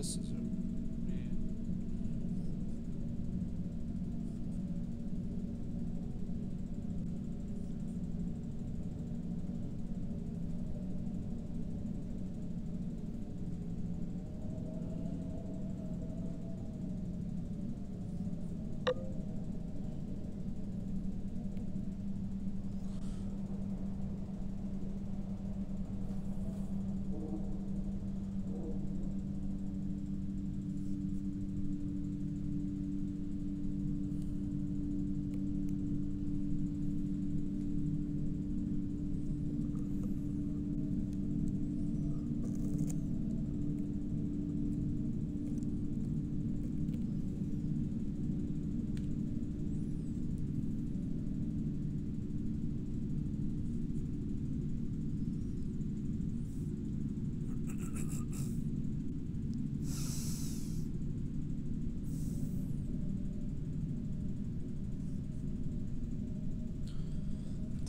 this is a man.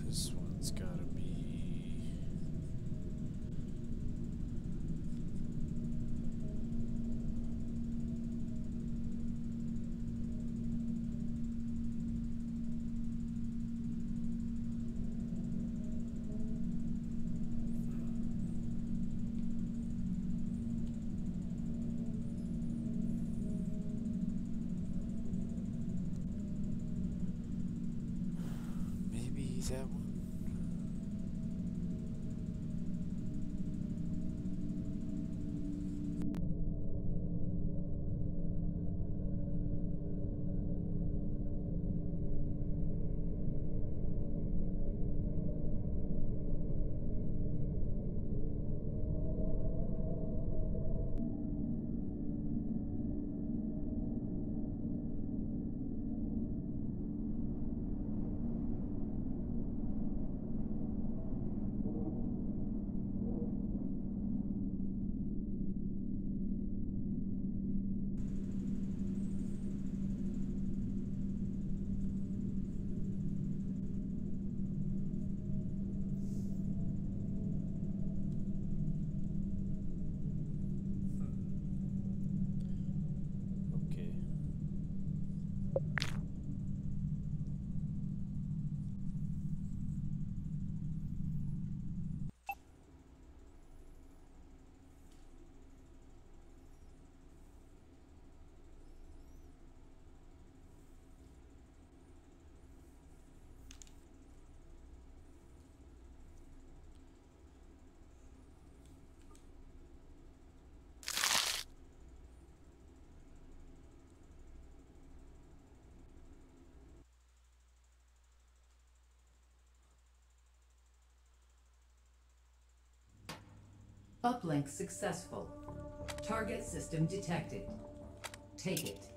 This one's gotta be. Maybe Uplink successful. Target system detected. Take it.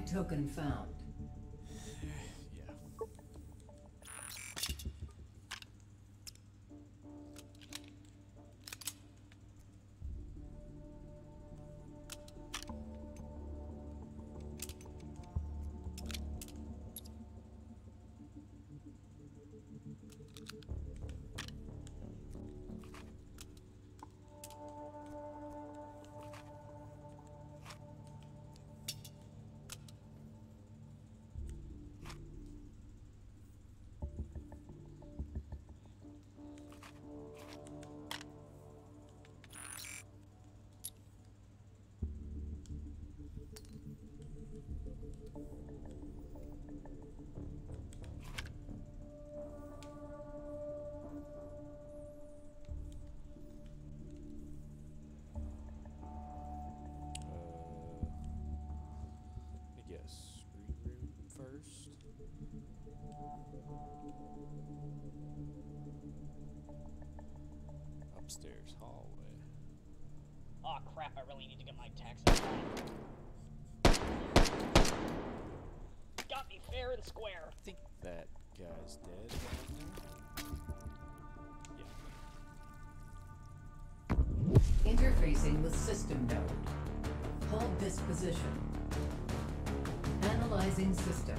Token found. Upstairs hallway. Oh crap, I really need to get my taxes Got me fair and square. I think that guy's dead. Yeah. Interfacing with system node. Hold this position. Analyzing system.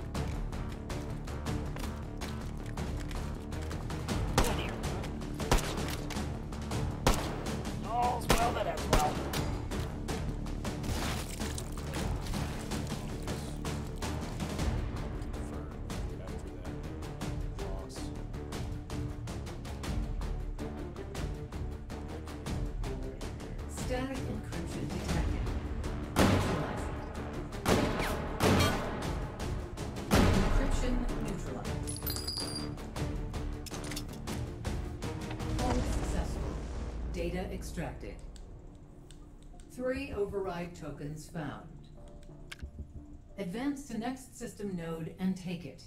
Extracted. Three override tokens found. Advance to next system node and take it.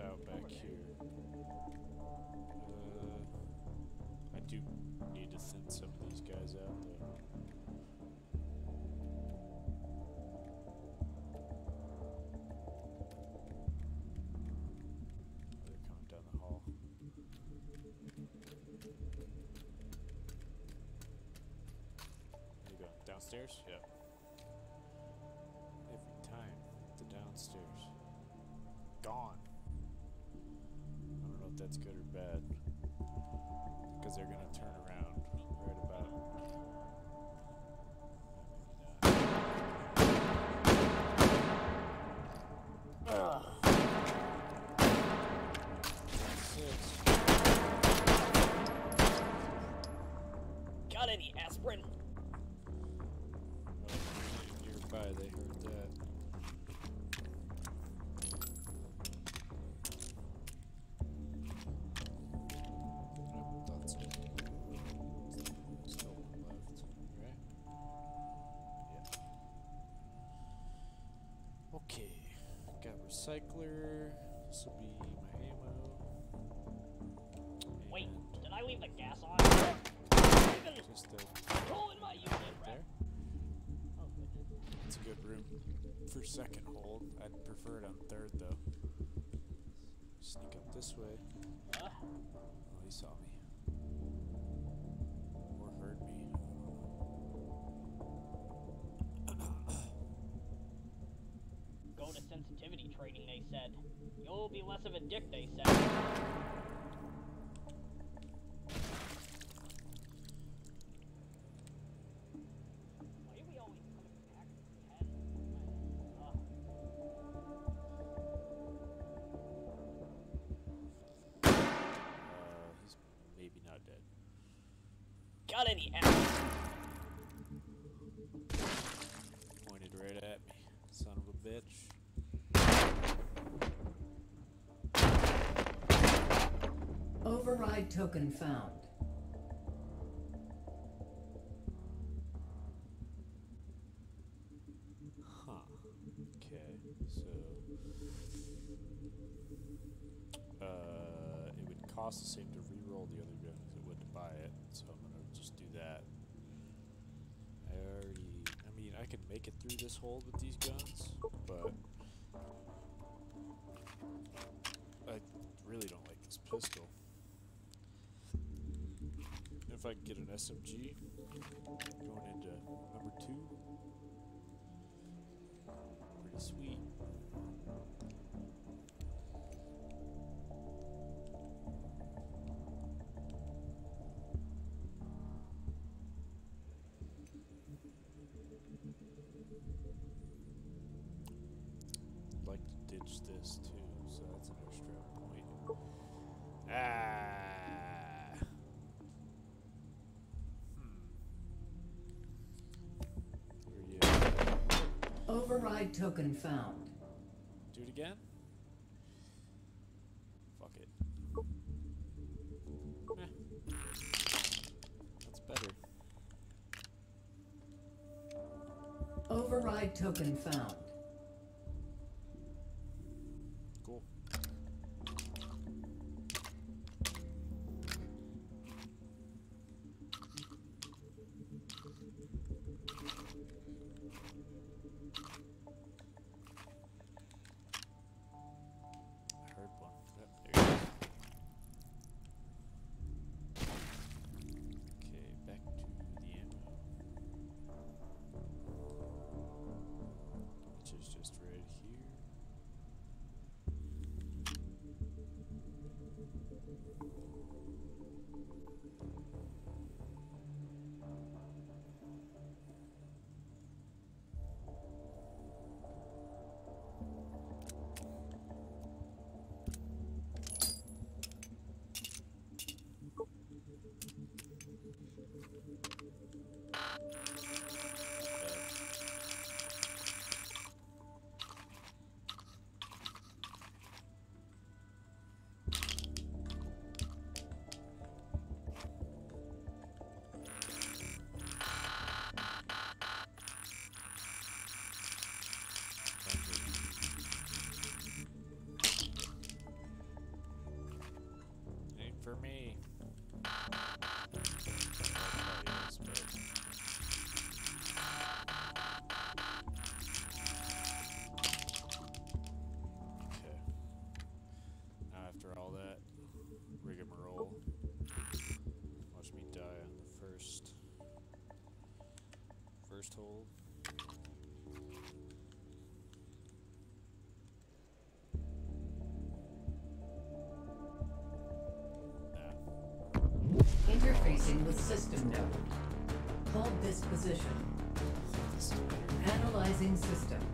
Out back here. That's good or bad. Recycler. This will be my ammo. Wait, did I leave the gas on? Just the controlling my unit, there. It's a good room for second hold. I'd prefer it on third though. Sneak up this way. Uh, Oh, he saw me. A dick, they said. Why are we always coming back to 10? Ugh. Uh, he's maybe not dead. Got any ass? Pointed right at me. Son of a bitch. Token found. This too, so that's an extra point. Ah. Hmm. Override token found. do it again. Fuck it. Eh. That's better. Override token found. Rigmarole, watch me die on the first first hole. Nah. Interfacing with system node. Hold this position. Analyzing system.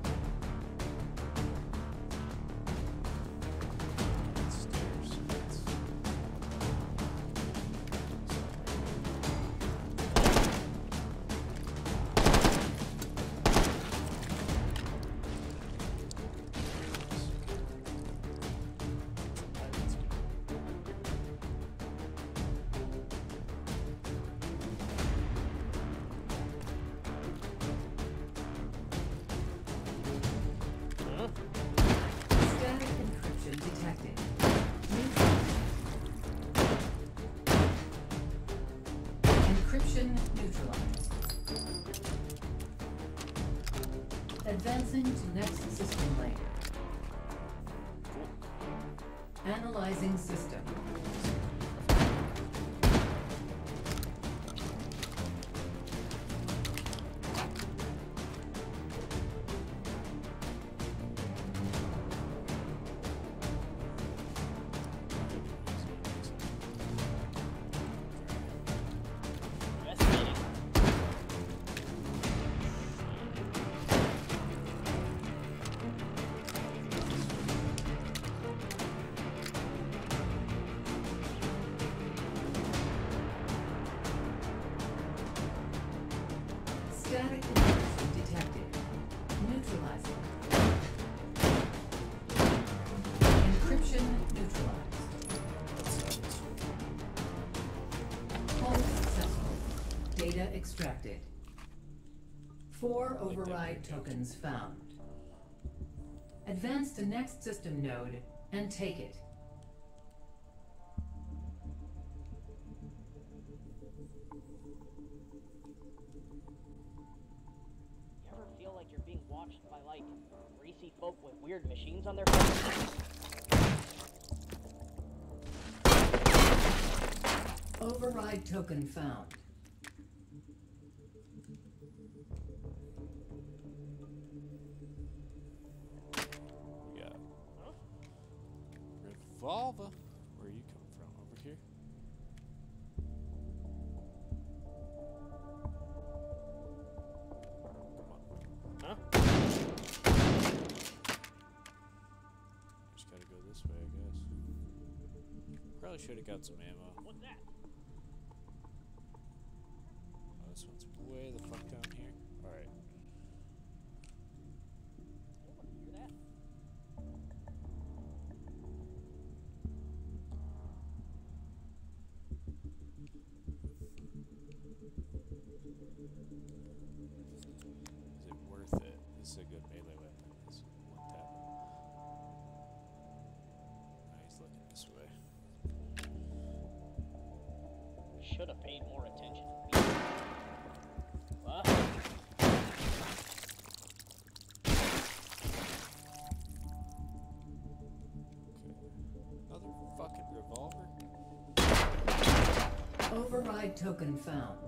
Analyzing system. Extracted. Four override tokens found. Advance to next system node and take it. You ever feel like you're being watched by like greasy folk with weird machines on their faces? Override token found. Revolver. should have paid more attention to me. Another fucking revolver? Override token found.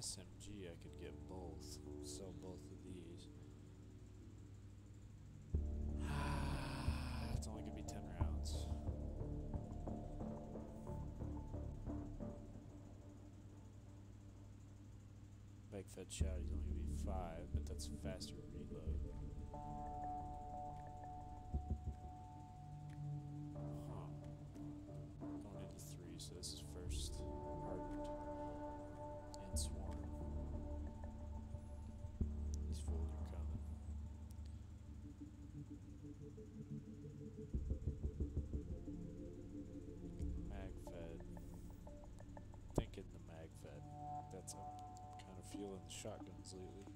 SMG, I could get both. Sell both of these. it's only gonna be 10 rounds. Big fed shot is only gonna be 5, but that's faster reload. Huh. Going into 3, so this is feeling the shotguns lately.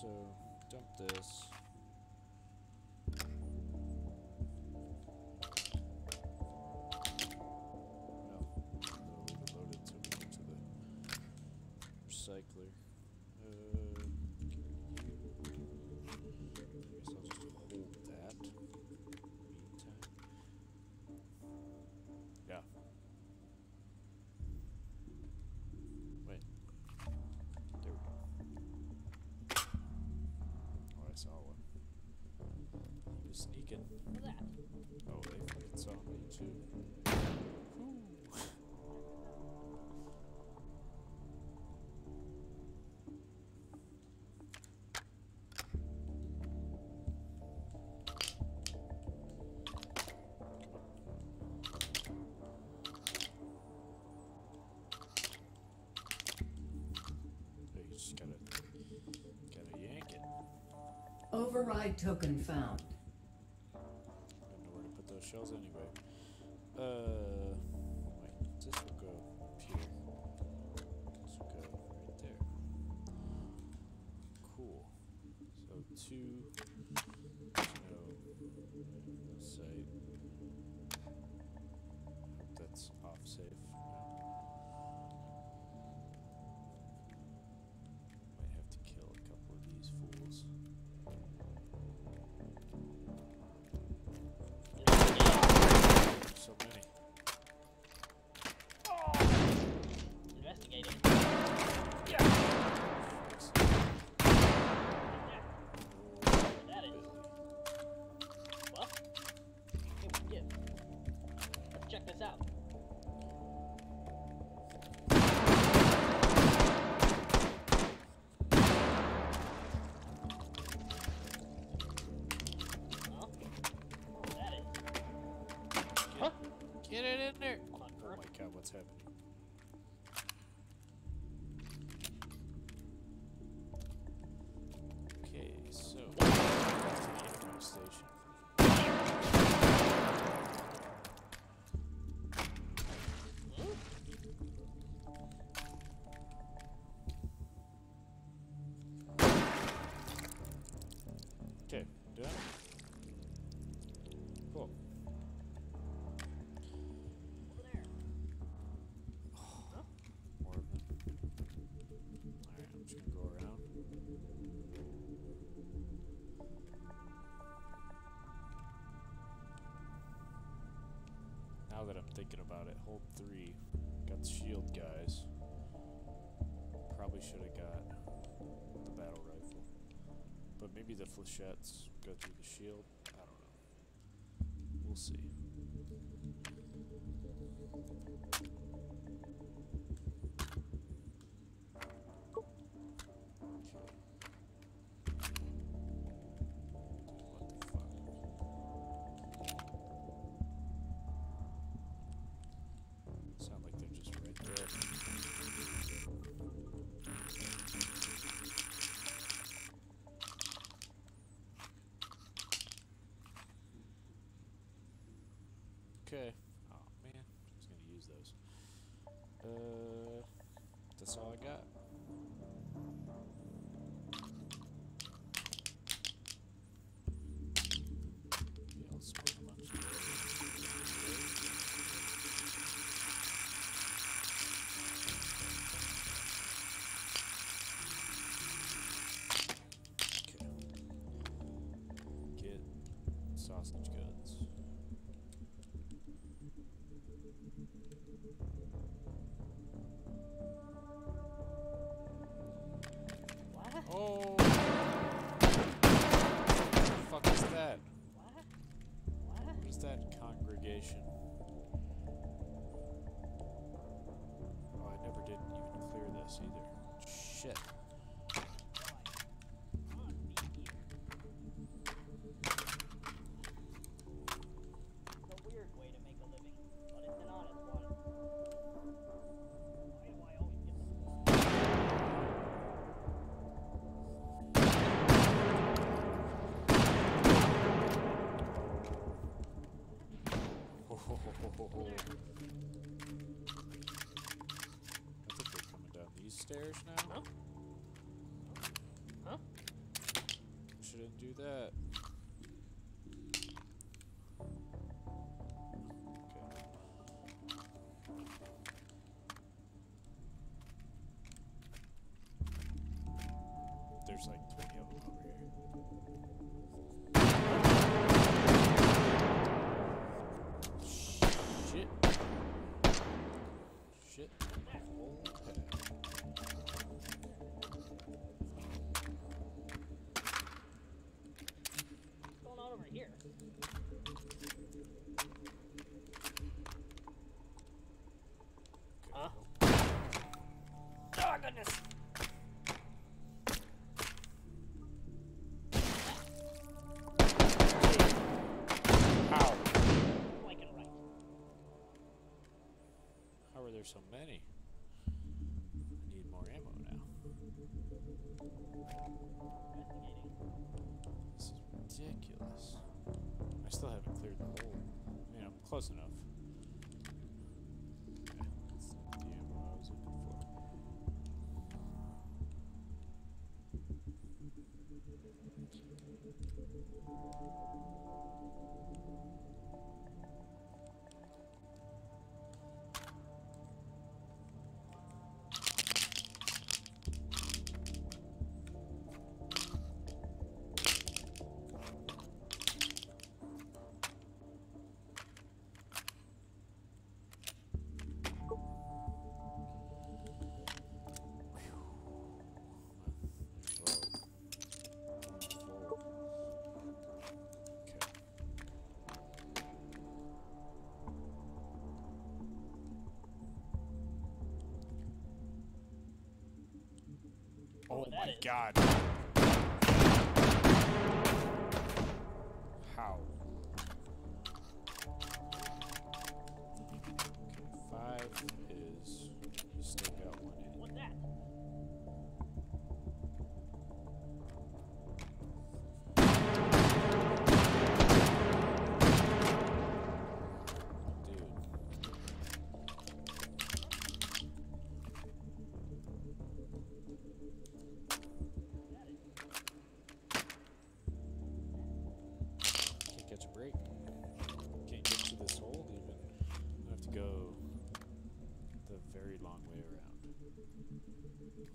So dump this. can. Oh, they fucking saw me too. Override token found. Hold three. Got the shield guys. Probably should have got the battle rifle. But maybe the flechettes go through the shield. I don't know. We'll see. Uh, that's all I got. Okay. Get sausage. Oh, I never did even clear this either. There's like 20 of them over here. This is ridiculous. I still haven't cleared the hole. I mean, I'm close enough. God.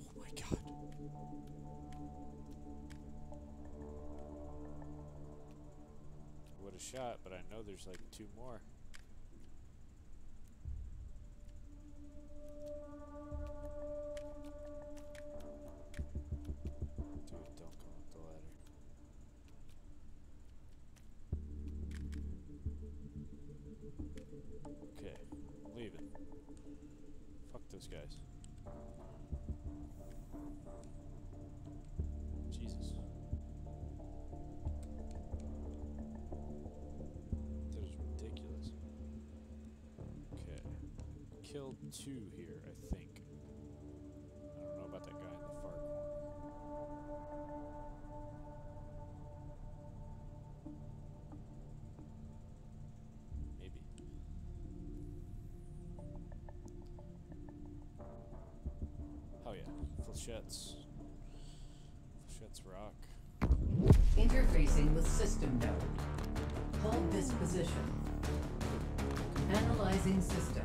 Oh my god. What a shot, but I know there's like two more. Two here, I think. I don't know about that guy in the far corner. Maybe. Oh yeah, flechettes. Flechettes rock. Interfacing with system node. Hold this position. Analyzing system.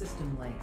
System layer.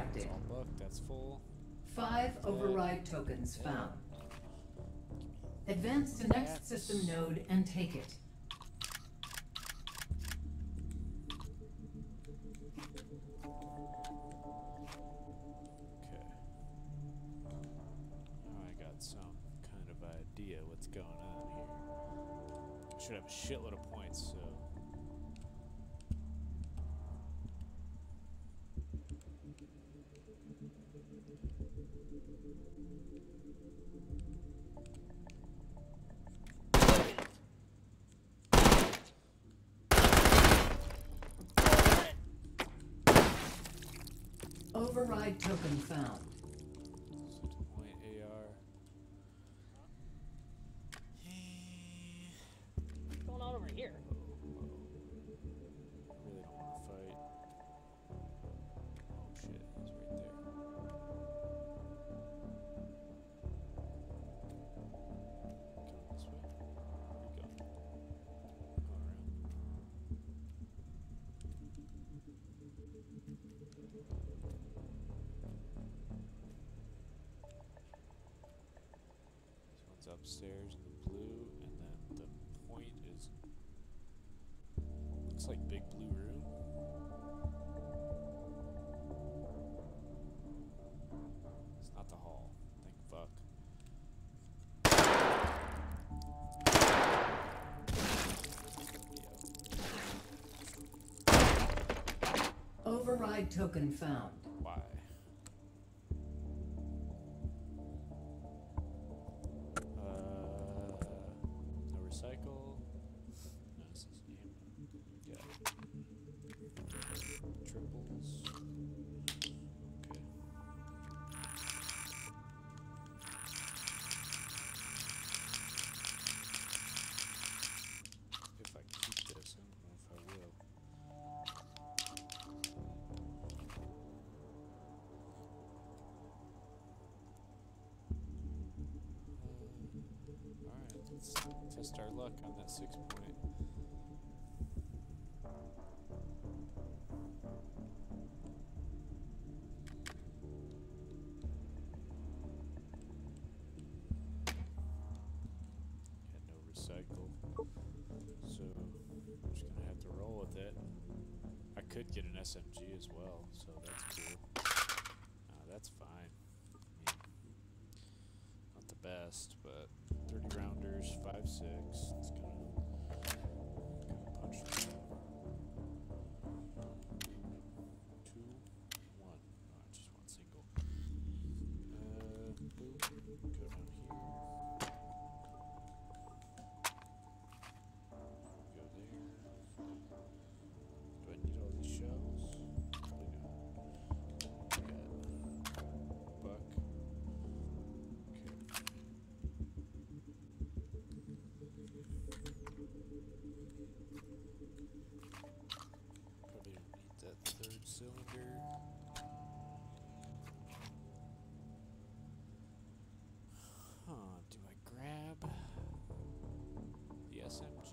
Extracted. Booked. That's full. Five override tokens found. Advance to next system node and take it. Over here? Really don't want to fight. Oh shit, he's right there. Coming this way. You going? Oh, around. This one's upstairs big blue room. It's not the hall. Thank fuck. Inside token found. Six point. Had no recycle. So I'm just gonna have to roll with it. I could get an SMG as well, so that's cool. Uh, that's fine. Mean, not the best, but 30 rounders, 5 6. Cylinder. Huh, do I grab the SMG?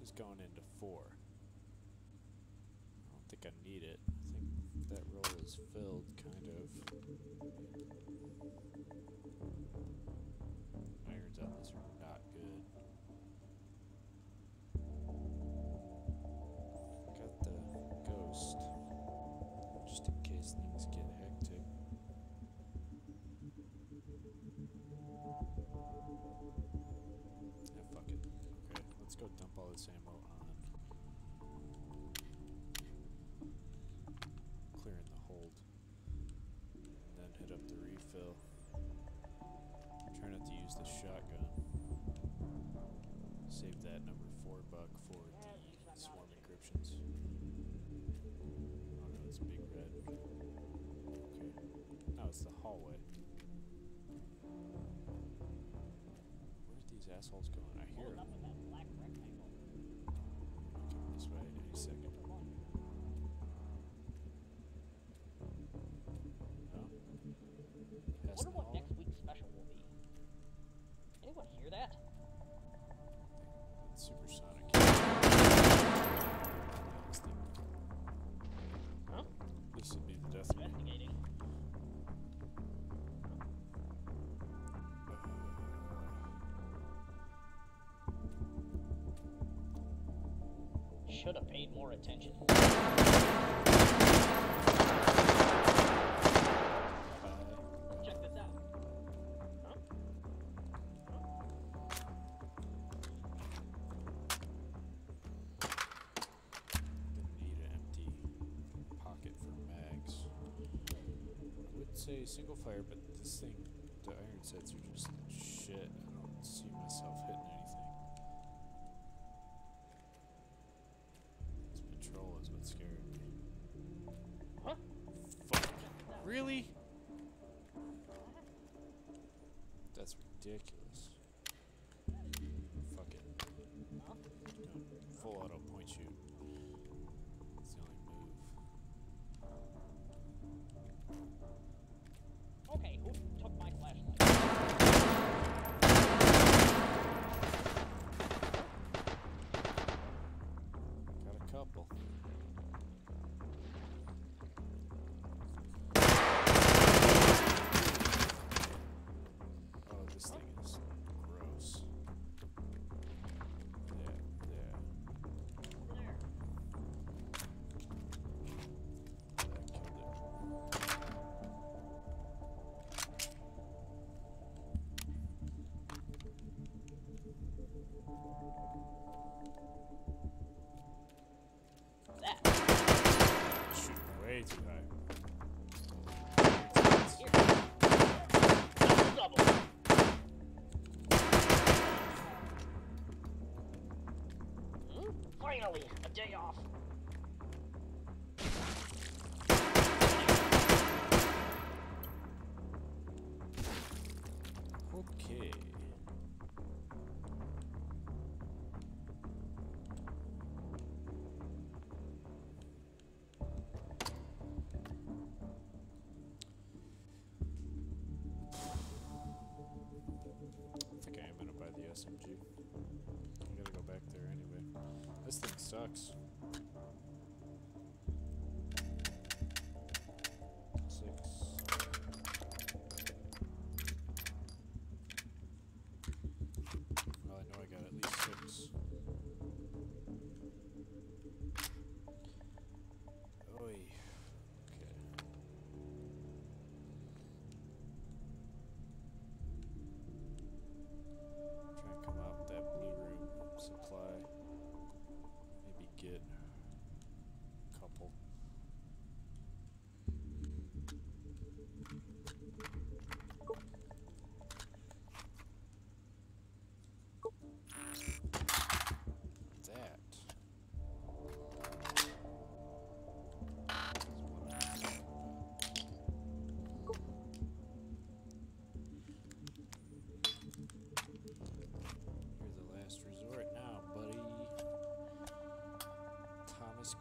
This is going into four. I don't think I need it. I think that roll is filled, kind of. Go dump all this ammo on. Clearing the hold. And then hit up the refill. Try not to use the shotgun. Save that number four buck for the swarm encryptions. Oh no, it's big red. Okay. No, it's the hallway. Where's these assholes Should have paid more attention. Check this out. Need empty pocket for mags. I would say single fire, but this thing, the iron sights are just finally, a day off. Yeah.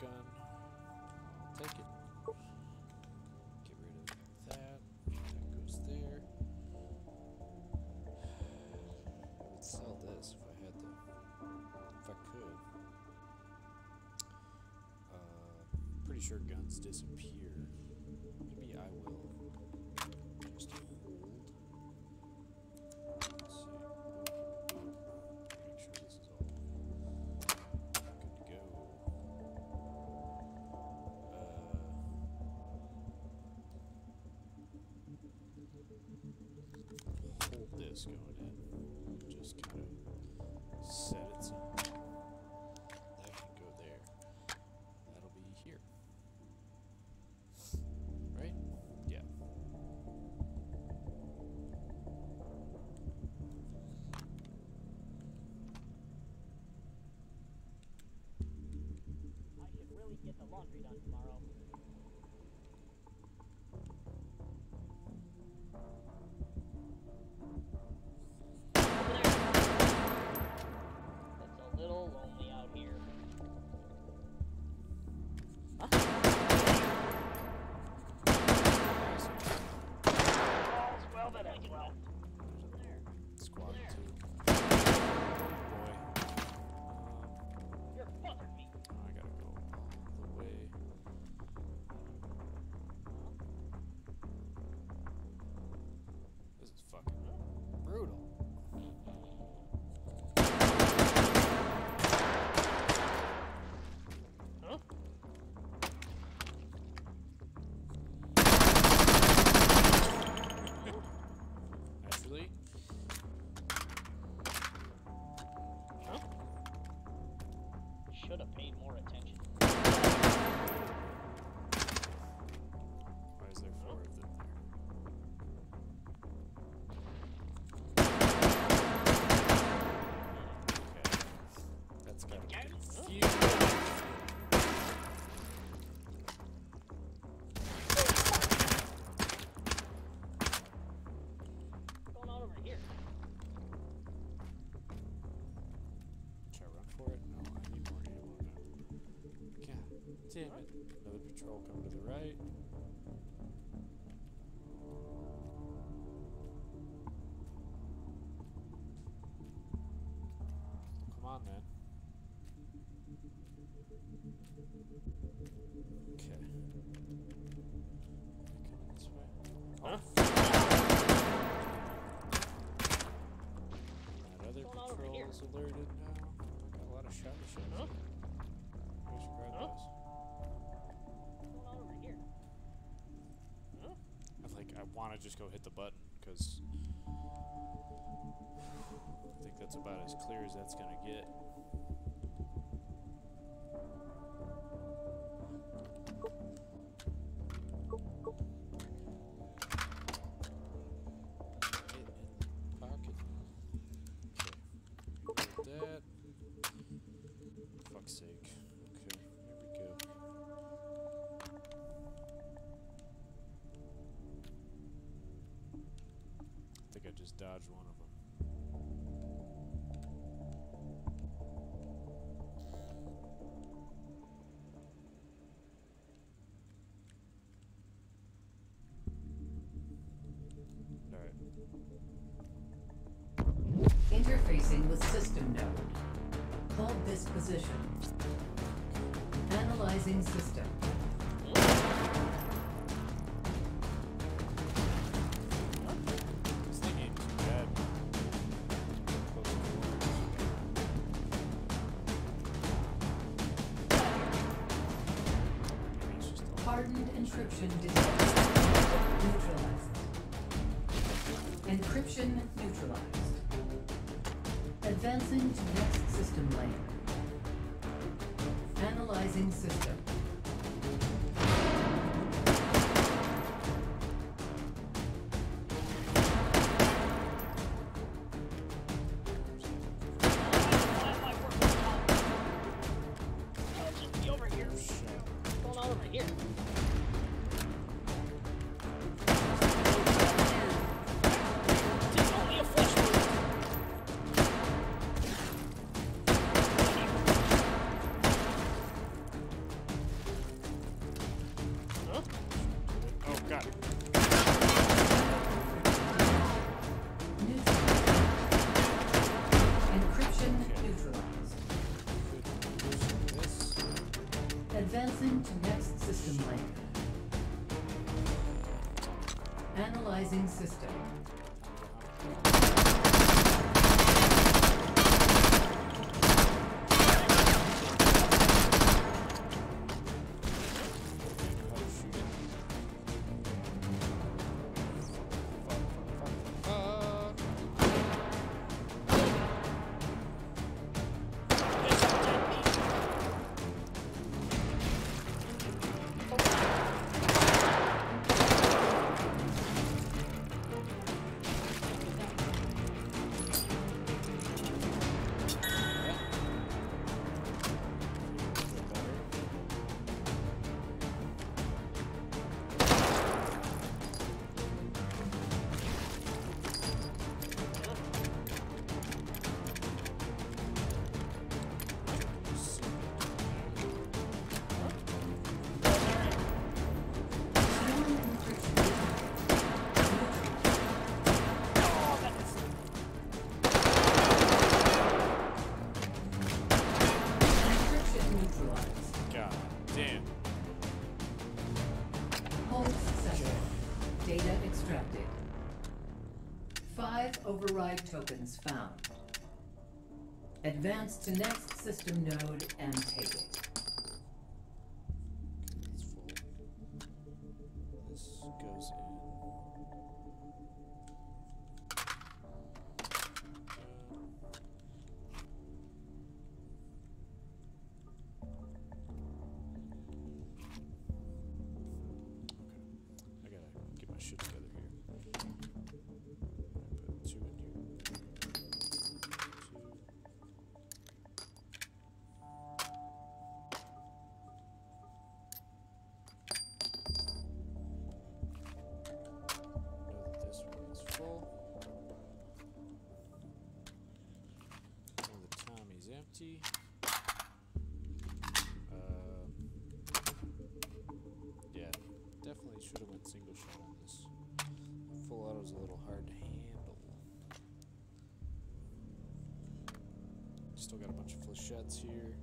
shotgun. I'll take it. Get rid of that. That goes there. I would sell this if I had to. If I could. Uh, pretty sure guns disappear. get the laundry done tomorrow. control come to the right. want to just go hit the button, because I think that's about as clear as that's going to get. one of them. Alright. Interfacing with system node. Hold this position. Analyzing system. hardened encryption neutralized. Encryption neutralized. Advancing to next system layer. Analyzing system. Tokens found. Advance to next system node and take Still got a bunch of flechettes here.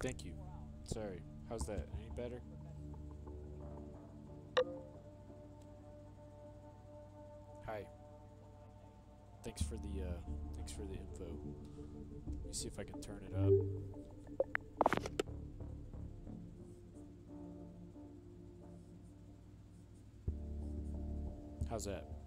thank you. Sorry. How's that? Any better? Hi. Thanks for the uh thanks for the info. Let me see if I can turn it up. How's that?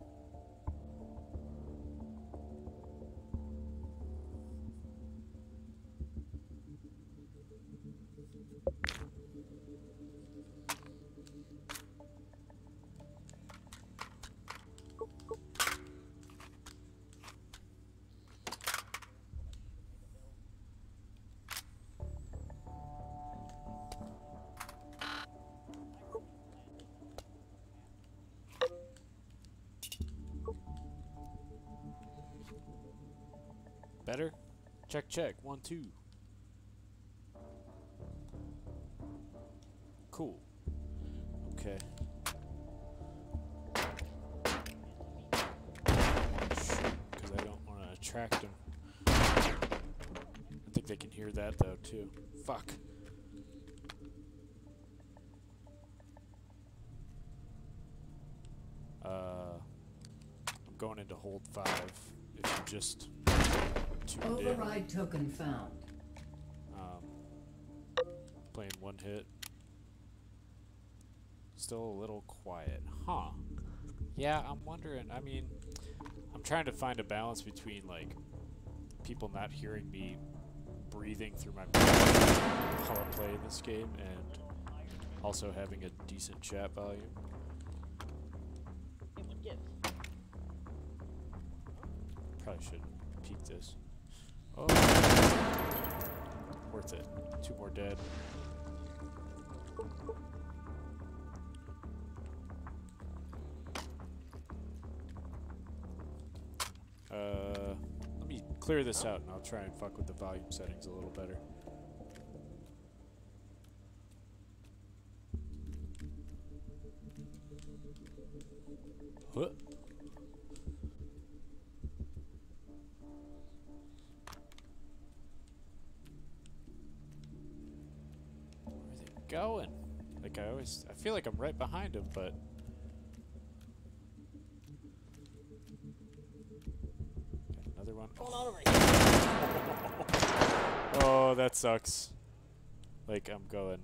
Better? Check check. One two. Cool. Okay. Because I don't want to attract them. I think they can hear that though too. Fuck. Uh, I'm going into hold five. If you just tuned token found. Um, playing one hit. Still a little quiet. Huh. Yeah, I'm wondering. I mean, I'm trying to find a balance between, like, people not hearing me breathing through my while I play in this game and also having a decent chat volume. More dead. Uh, let me clear this out and I'll try and fuck with the volume settings a little better. Behind them, but got another one. What's going on over here? Oh, that sucks. Like I'm going.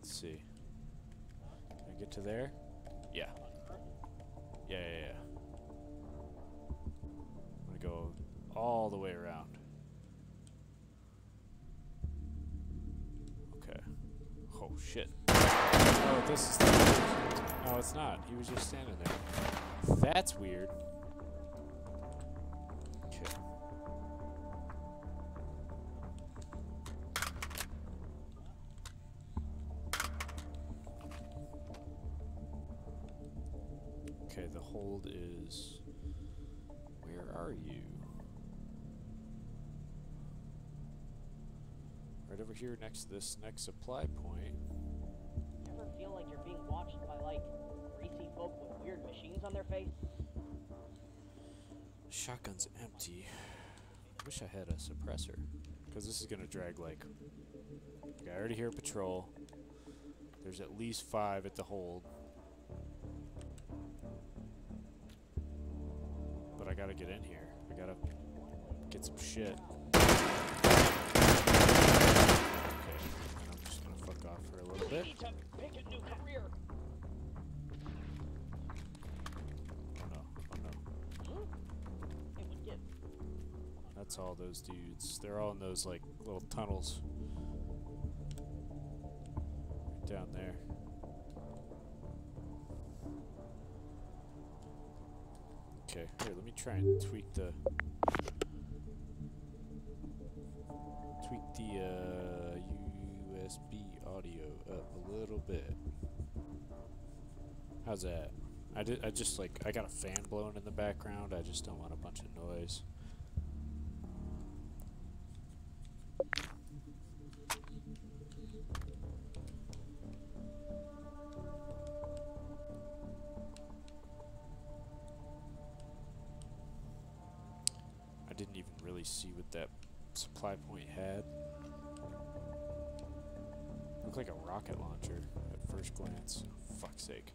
Let's see. Can I get to there? Yeah. Yeah, yeah, yeah. I'm gonna go all the way around. Okay. Oh shit. Oh, this is. No, it's not. He was just standing there. That's weird. Okay. Okay, the hold is. Where are you? Right over here next to this next supply point. Feel like you're being watched by like greasy folk with weird machines on their face? Shotgun's empty. I wish I had a suppressor. Because this is going to drag like. I already hear a patrol. There's at least five at the hold. But I gotta get in here. I gotta get some shit. Okay, I'm just gonna fuck off for a little bit. A new career. Oh no, oh no. Hmm? It would get. That's all those dudes. They're all in those like little tunnels. Right down there. Okay. Here, let me try and tweak the little bit. How's that? I did. I just like I got a fan blowing in the background. I just don't want a bunch of noise. I didn't even really see what that supply point had. Looked like a rocket launcher at first glance. fuck's sake.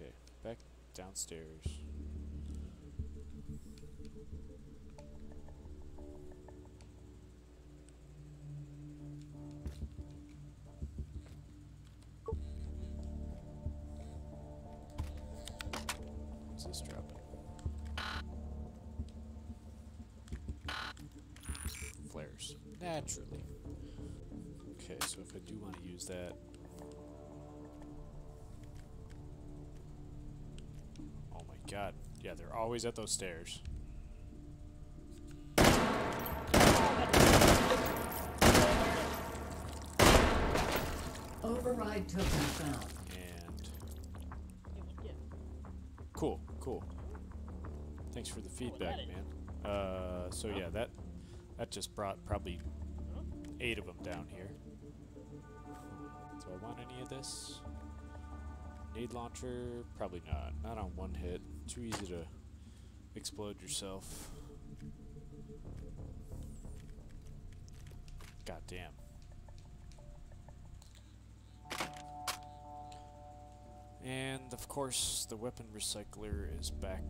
Okay, back downstairs. What's this? Flares. Naturally. Use that. Oh my god. Yeah, they're always at those stairs. Override token found. And Yeah. cool, cool. Thanks for the feedback, man. Uh, so yeah, that that just brought probably eight of them down here. Any of this? Nade launcher? Probably not. Not on one hit. Too easy to explode yourself. God damn. And of course, the weapon recycler is back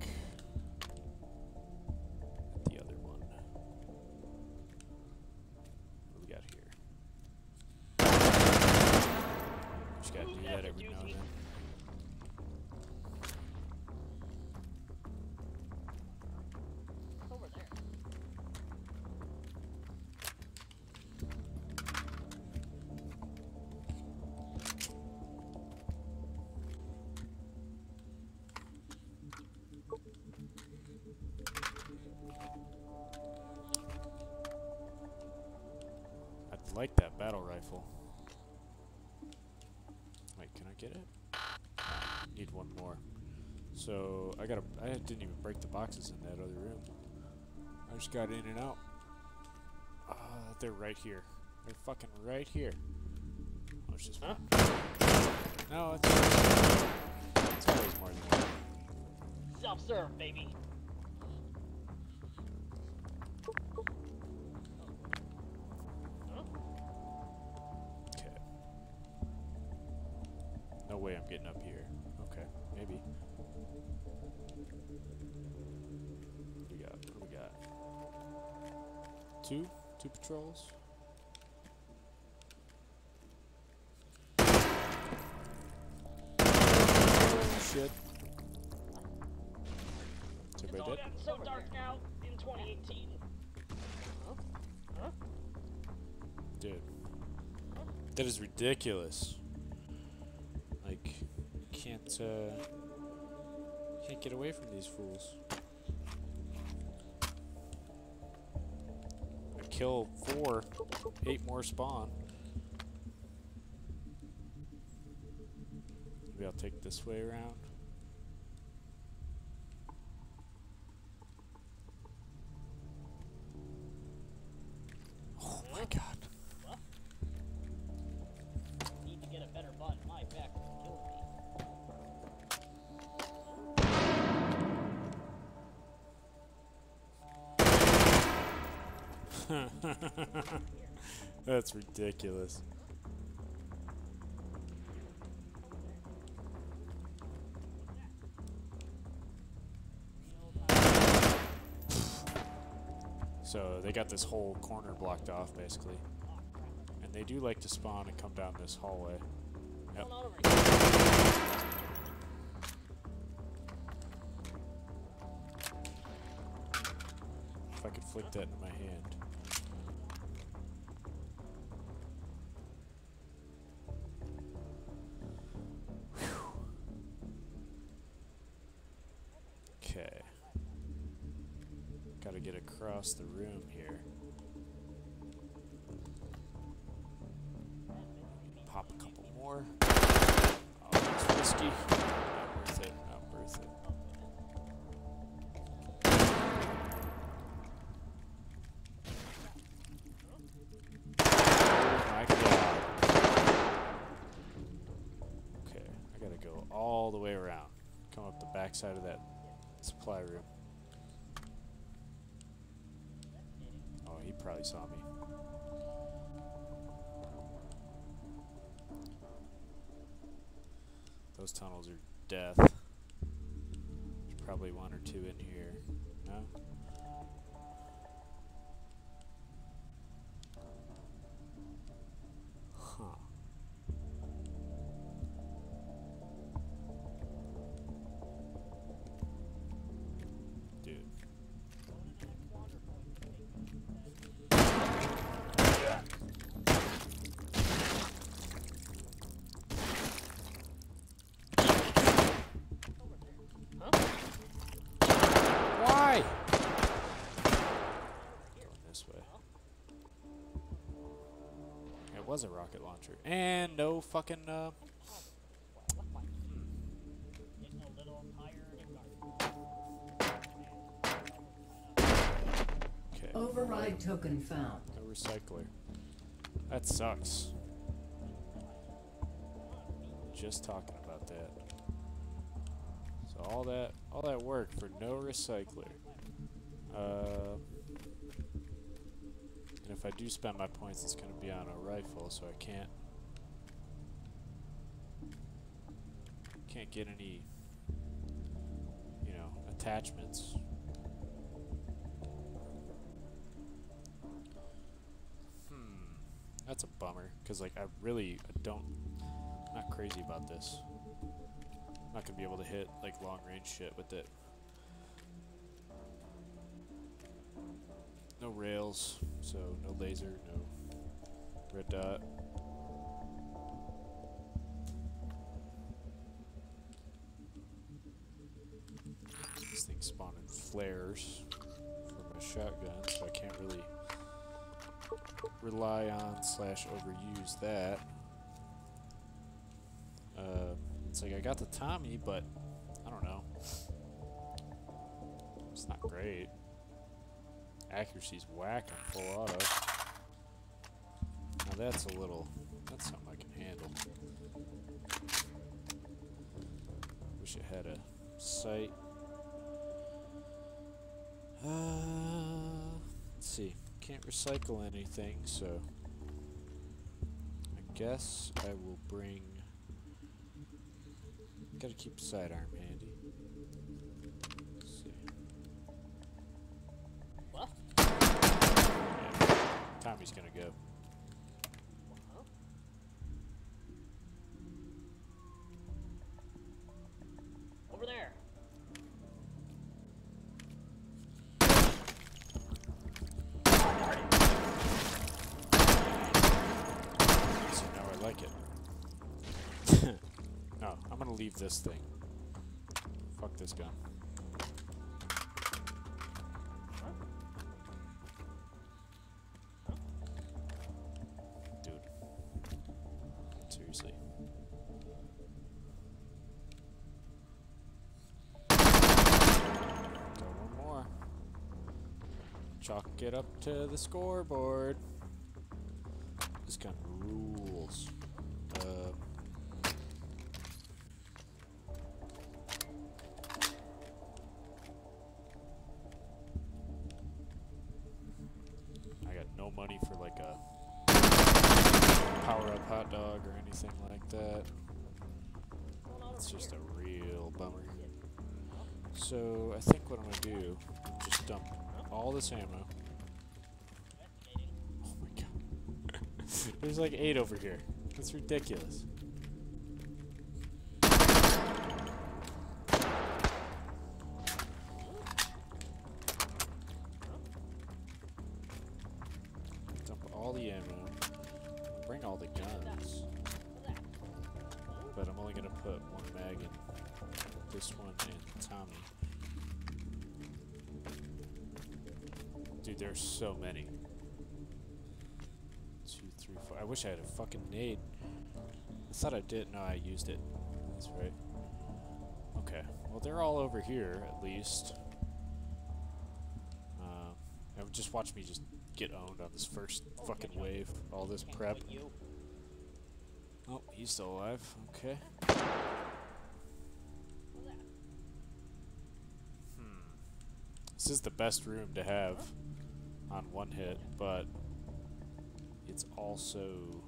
battle rifle. Wait, can I get it? Need one more. So I gotta. I didn't even break the boxes in that other room. I just got in and out. Uh, they're right here. They're fucking right here. Oh, it's just Huh? No, it's. It's always more than one. Self-serve, baby. Two patrols? Oh, shit. Is It's everybody all dead? gotten so dark now in 2018. Huh? Huh? Dude. That is ridiculous. Like, can't, uh, can't get away from these fools. Kill four, eight more spawn. Maybe I'll take this way around. That's ridiculous. So they got this whole corner blocked off basically. And they do like to spawn and come down this hallway. Yep. If I could flick that in my hand. Across the room here. Pop a couple more. Oh, that's risky. Not worth it. Not worth it. Oh my god. Okay, I gotta go all the way around. Come up the backside of that supply room. Those tunnels are death. There's probably one or two in here. No? Was a rocket launcher. And no fucking, uh... Getting a little tired and Okay. Override token found. No recycler. That sucks. Just talking about that. So all that all that work for no recycler. Uh, and if I do spend my points, it's going to be on a rifle, so I can't can't get any you know attachments. Hmm, that's a bummer because like I really I don't I'm not crazy about this. I'm not gonna be able to hit like long range shit with it. No rails, so no laser, no red dot. This thing spawning flares for my shotgun, so I can't really rely on slash overuse that. Uh, it's like I got the Tommy, but I don't know. It's not great. Accuracy's whack on full auto. Now that's a little. That's something I can handle. Wish it had a sight. Uh, let's see. Can't recycle anything, so I guess I will bring. Gotta keep sidearm handy. Tommy's gonna go. Over there. So now I like it. no, oh, I'm gonna leave this thing. Fuck this gun. Chalk it up to the scoreboard. This gun rules. Uh, I got no money for like a power up hot dog or anything like that. It's just a real bummer. So I think what I'm gonna do, just dump all this ammo. Oh my god. There's like eight over here. That's ridiculous. Dump all the ammo. Bring all the guns. But I'm only gonna put one mag in this one and Tommy. Dude, there's so many. Two, three, four. I wish I had a fucking nade. I thought I did. No, I used it. That's right. Okay. Well, they're all over here, at least. And just watch me just get owned on this first fucking wave. All this prep. Oh, he's still alive. Okay. Hmm. This is the best room to have on one hit, but it's also,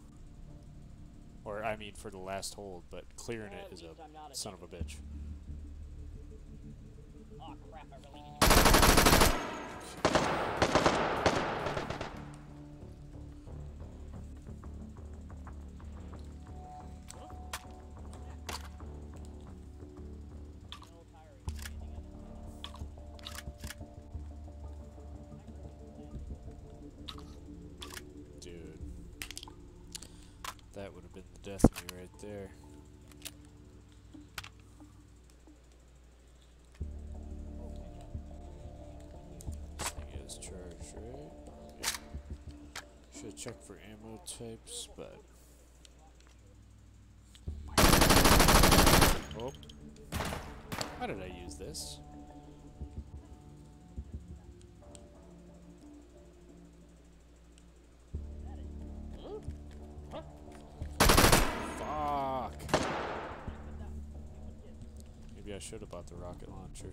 or I mean for the last hold, but clearing it is a least I'm not a son of a bitch. Right? Should check for ammo types, but. Oh. How did I use this? Fuck. Maybe I should have bought the rocket launcher.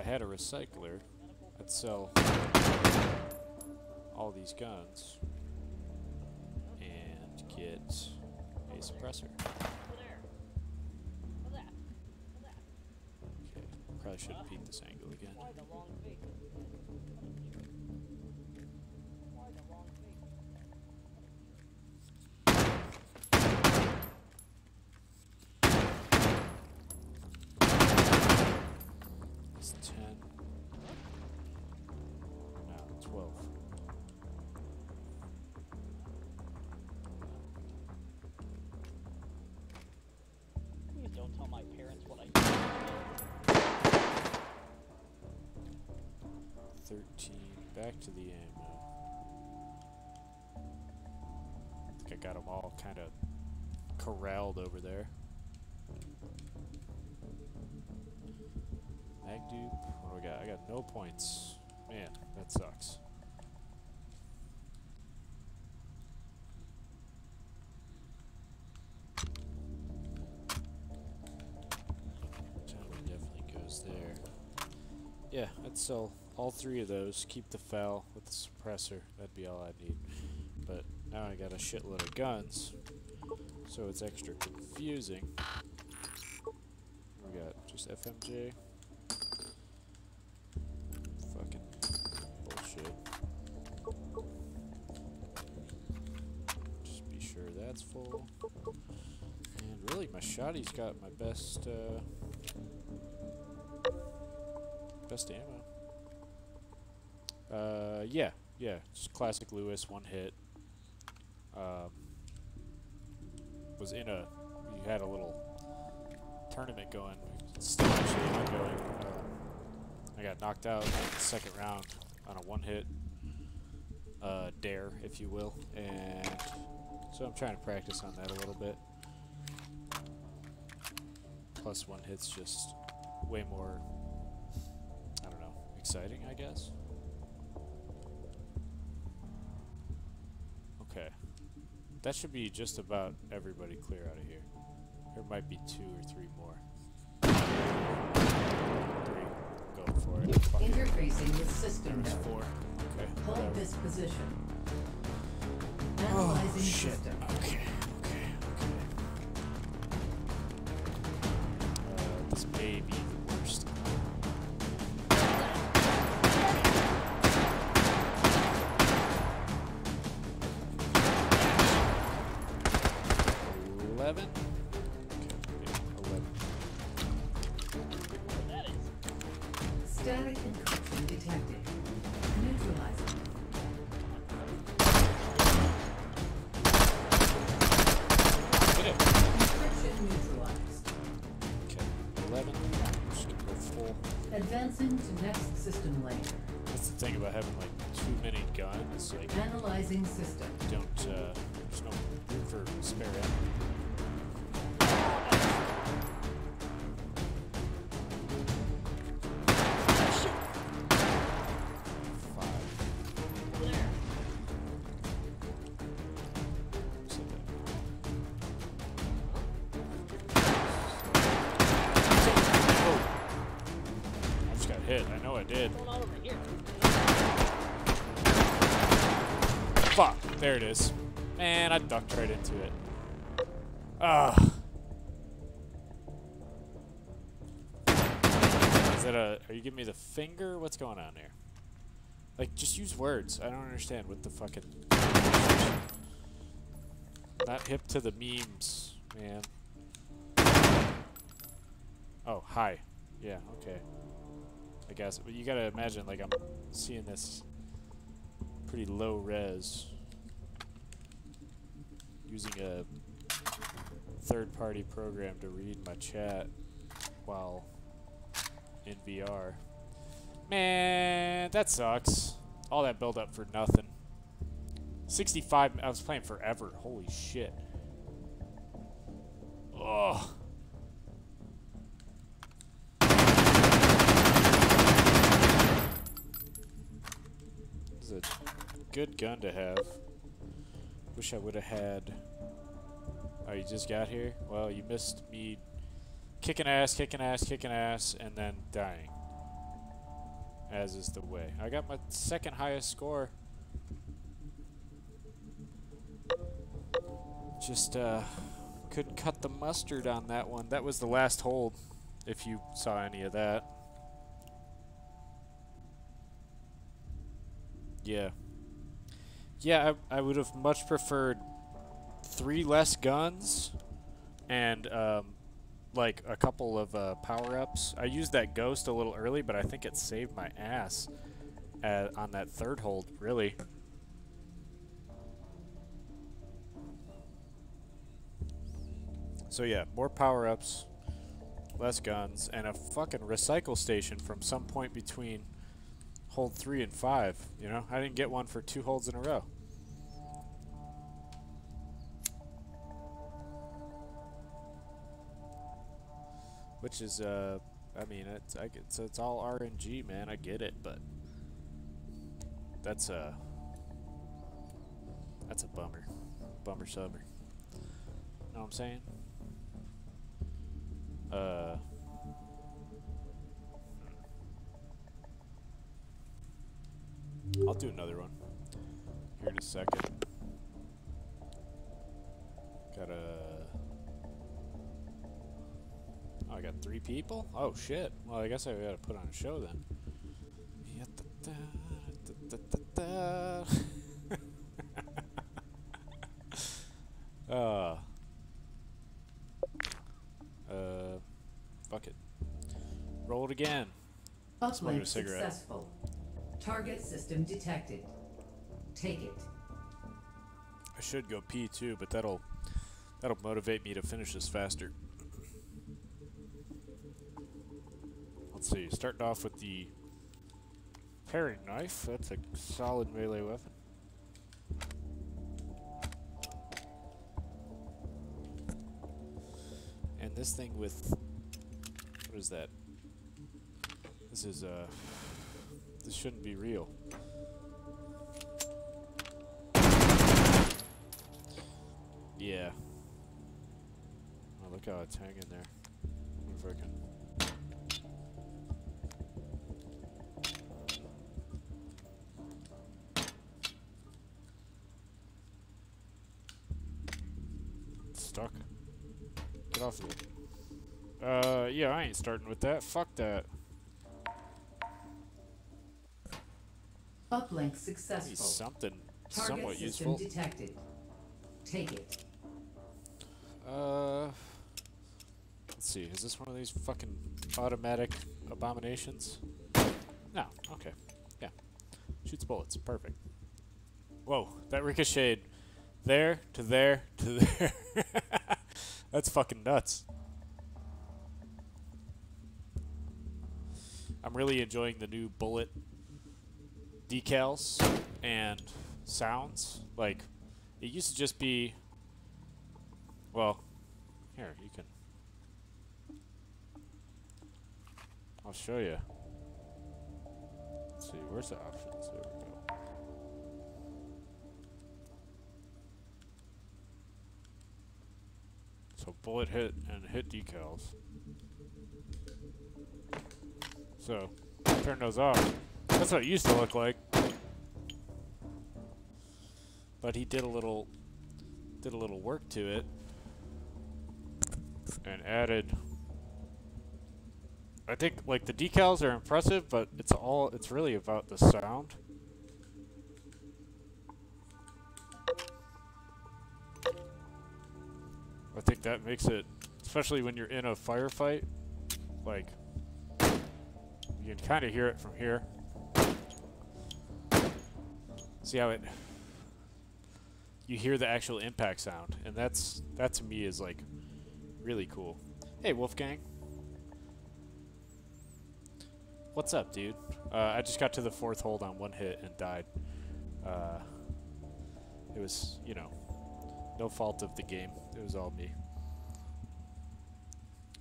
I had a recycler, I'd sell all these guns and get a suppressor. Over there. What's that? What's that? Okay, probably should peeked this angle again. 13. Back to the ammo. I think I got them all kind of corralled over there. Mag dupe. What do I got? I got no points. Man, that sucks. Time definitely goes there. Yeah, I'd sell all three of those, keep the FAL with the suppressor, that'd be all I'd need. But now I got a shitload of guns, so it's extra confusing. We got just FMJ. Fucking bullshit. Just be sure that's full. And really, my shotty's got my best, uh, best ammo. Uh, yeah, yeah, just classic Lewis, one hit. Um, was in a, we had a little tournament going, still actually ongoing. Uh, I got knocked out in the second round on a one hit, uh, dare, if you will, and so I'm trying to practice on that a little bit. Plus one hit's just way more, I don't know, exciting, I guess. That should be just about everybody clear out of here. There might be two or three more. Three. Go for it. Fuck. Interfacing with system There's four. Okay. Hold whatever. this position. Oh, shit. system. Okay, There it is. Man, I ducked right into it. Ah. Is that a? Are you giving me the finger? What's going on here? Like, just use words. I don't understand what the fucking. Not hip to the memes, man. Oh, hi. Yeah, okay. I guess. But you gotta imagine, like, I'm seeing this pretty low res. Using a third party program to read my chat while in VR. Man, that sucks. All that build up for nothing. 65 I was playing forever. Holy shit. Ugh. This is a good gun to have. Wish I would have had. Oh, you just got here? Well, you missed me kicking ass, kicking ass, kicking ass, and then dying. As is the way. I got my second highest score. Just, uh, couldn't cut the mustard on that one. That was the last hold, if you saw any of that. Yeah. Yeah, I, I would have much preferred three less guns and um, like a couple of uh, power ups. I used that ghost a little early, but I think it saved my ass at, on that third hold, really. So, yeah, more power ups, less guns, and a fucking recycle station from some point between hold three and five. You know, I didn't get one for two holds in a row. Which is, uh, I mean, it's I, it's it's all RNG, man. I get it, but that's a that's a bummer, bummer summer. Know what I'm saying? Uh. I'll do another one here in a second. Got a. Oh, I got three people? Oh, shit. Well, I guess I gotta put on a show then. Uh. Uh. Fuck it. Roll it again. Cigarette. successful. Target system detected. Take it. I should go pee too, but that'll that'll motivate me to finish this faster. Let's see, starting off with the paring knife. That's a solid melee weapon. And this thing with what is that? This is uh this shouldn't be real. Yeah. Oh, look how it's hanging there. Stuck. Get off of it. Uh, yeah, I ain't starting with that. Fuck that. Uplink successful. something Target somewhat system useful. detected. Take it. Uh, let's see. Is this one of these fucking automatic abominations? No. Okay. Yeah. Shoots bullets. Perfect. Whoa, that ricocheted there to there to there. That's fucking nuts. I'm really enjoying the new bullet decals and sounds. Like, it used to just be. Well, here, you can. I'll show you. Let's see, where's the options? There we go. So bullet hit and hit decals. So turn those off. That's what it used to look like. But he did a little did a little work to it and added I think like the decals are impressive, but it's all it's really about the sound. I think that makes it especially when you're in a firefight like you can kind of hear it from here. See how it you hear the actual impact sound and that's that to me is like really cool. Hey Wolfgang. What's up, dude? Uh, I just got to the fourth hold on one hit and died. Uh, it was, you know, no fault of the game. It was all me.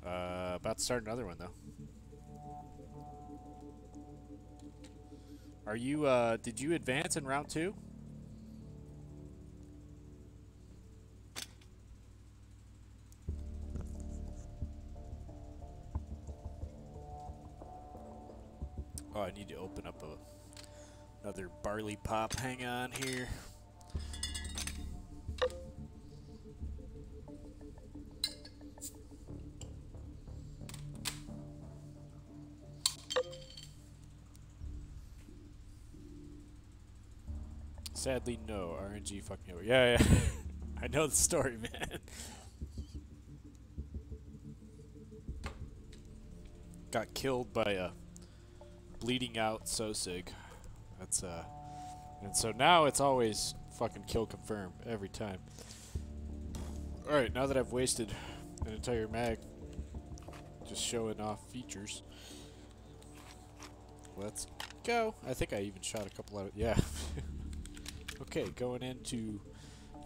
Uh, about to start another one, though. Are you, uh, did you advance in round two? Oh, I need to open up a, another barley pop. Hang on here. Sadly, no. RNG fucked me over. Yeah, yeah. I know the story, man. Got killed by a bleeding out Sosig. That's uh, and so now it's always fucking kill confirm every time. All right, now that I've wasted an entire mag, just showing off features. Let's go. I think I even shot a couple out of yeah. okay, going into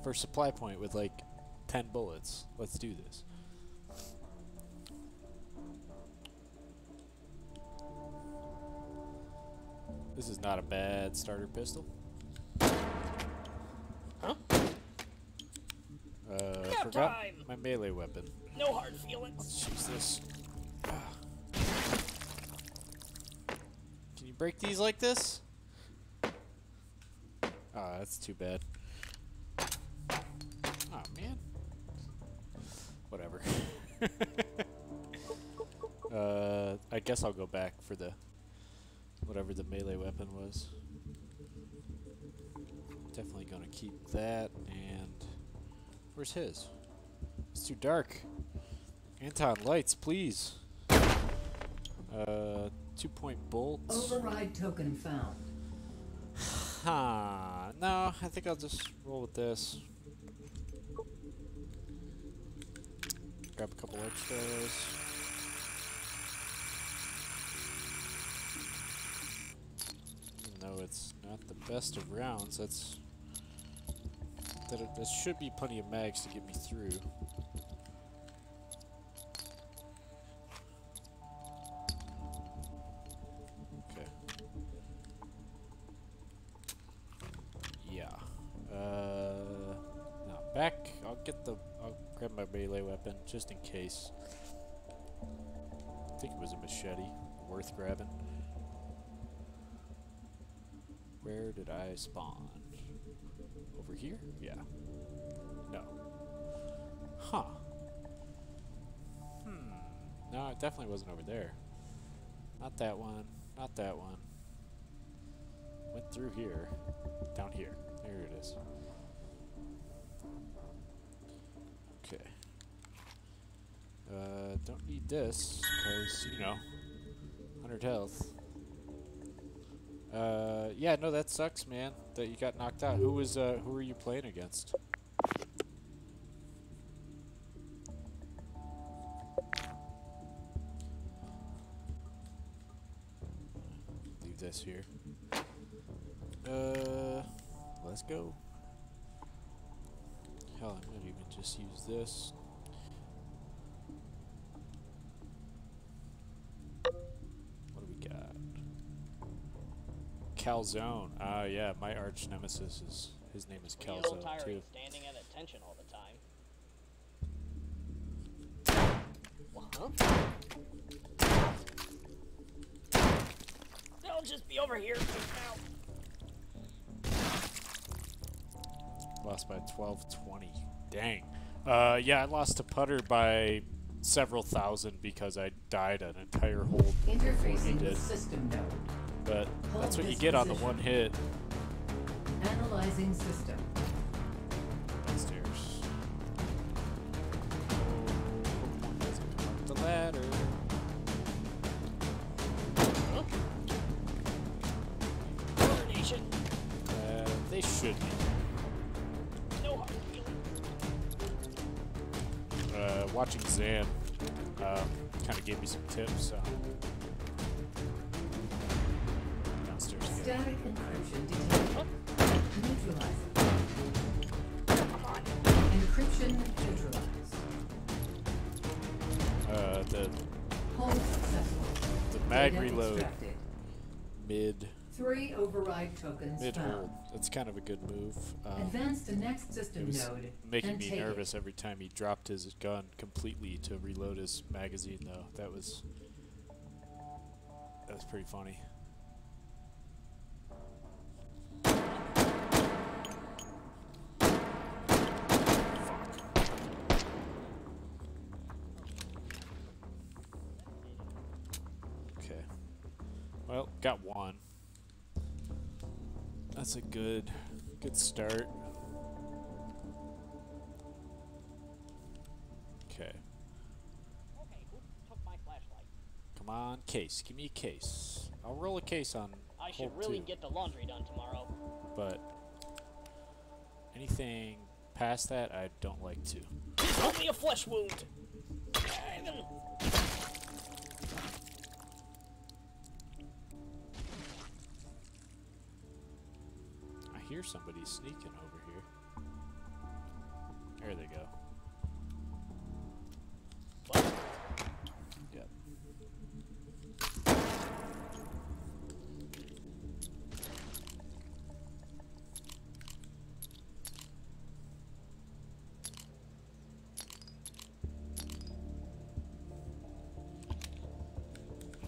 first supply point with like 10 bullets. Let's do this. This is not a bad starter pistol. Huh? Uh, Nap forgot time! my melee weapon. No hard feelings. Let's use this. Can you break these like this? Ah, that's too bad. Oh man. Whatever. uh, I guess I'll go back for the whatever the melee weapon was. Definitely gonna keep that and where's his? It's too dark. Anton, lights, please. Uh, two point bolts. Override token found. Huh. No, I think I'll just roll with this. Grab a couple extras. Even though it's not the best of rounds, that's that it, should be plenty of mags to get me through. Weapon just in case. I think it was a machete. Worth grabbing. Where did I spawn? Over here? Yeah. No. Huh. Hmm. No, it definitely wasn't over there. Not that one. Not that one. Went through here. Down here. There it is. Uh, don't need this, because, you know, 100 health. Uh, yeah, no, that sucks, man, that you got knocked out. Who was, uh, who were you playing against? Leave this here. Uh, let's go. Hell, I might even just use this. Calzone. Ah, yeah, my arch nemesis is his name is When you get a little Calzone tired too. of standing at attention all the time. What? Huh? They'll just be over here now. Lost by 12 20. Dang. Uh, yeah, I lost to putter by several thousand because I died an entire hole before he Interfacing did. with system node. But that's what you get on the one hit. Analyzing system. Tokens mid found. That's kind of a good move. Um, Advance to next It system was node making me nervous it. every time he dropped his gun completely to reload his magazine, though. That was that was pretty funny. Okay. Well, got one. That's a good good start. Okay. Okay, who took my flashlight? Come on, case. Give me a case. I'll roll a case on I should really two, get the laundry done tomorrow. but anything past that, I don't like to. Only a flesh wound. Hear somebody sneaking over here. There they go. Yep.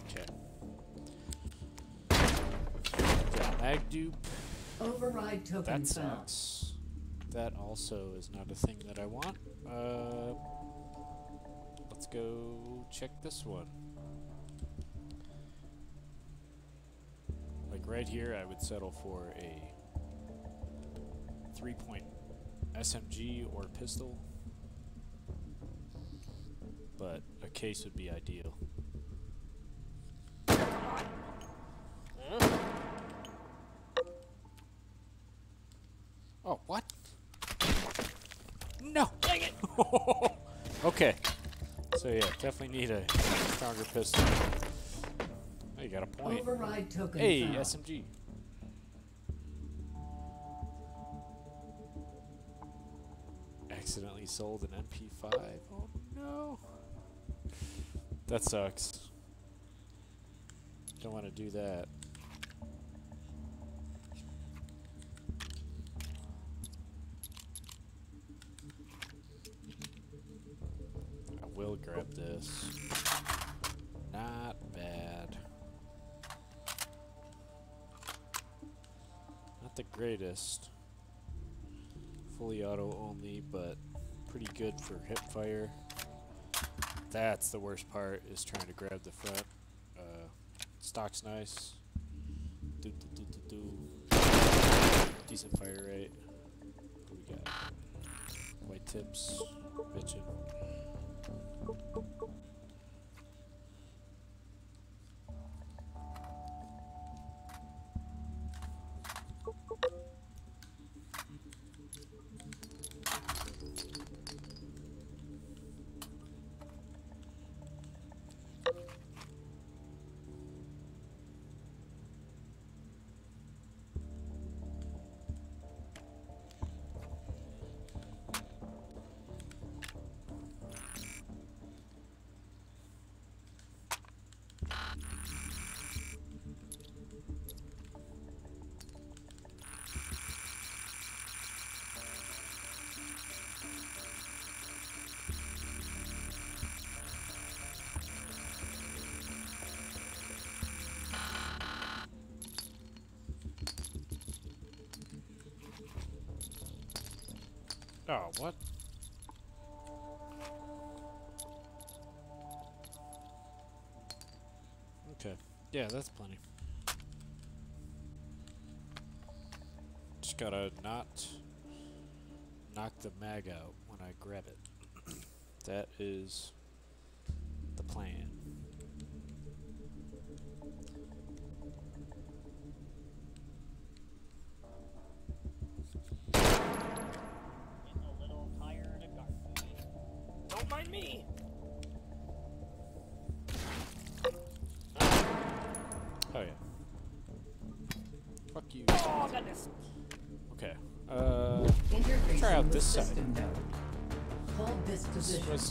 Okay. Override token That found. sucks. That also is not a thing that I want. Uh, let's go check this one. Like right here, I would settle for a three-point SMG or pistol, but a case would be ideal. Oh, what? No. Dang it! okay. So yeah, definitely need a stronger pistol. Oh, you got a point. Override token Hey, found. SMG. Accidentally sold an MP5. Oh no. That sucks. Don't want to do that. I will grab this. Not bad. Not the greatest. Fully auto only, but pretty good for hip fire. That's the worst part, is trying to grab the front. Uh, stock's nice. Do, do, do. Decent fire rate. What we got? White tips. Bitchin'. Yeah, that's plenty. Just gotta not knock the mag out when I grab it. that is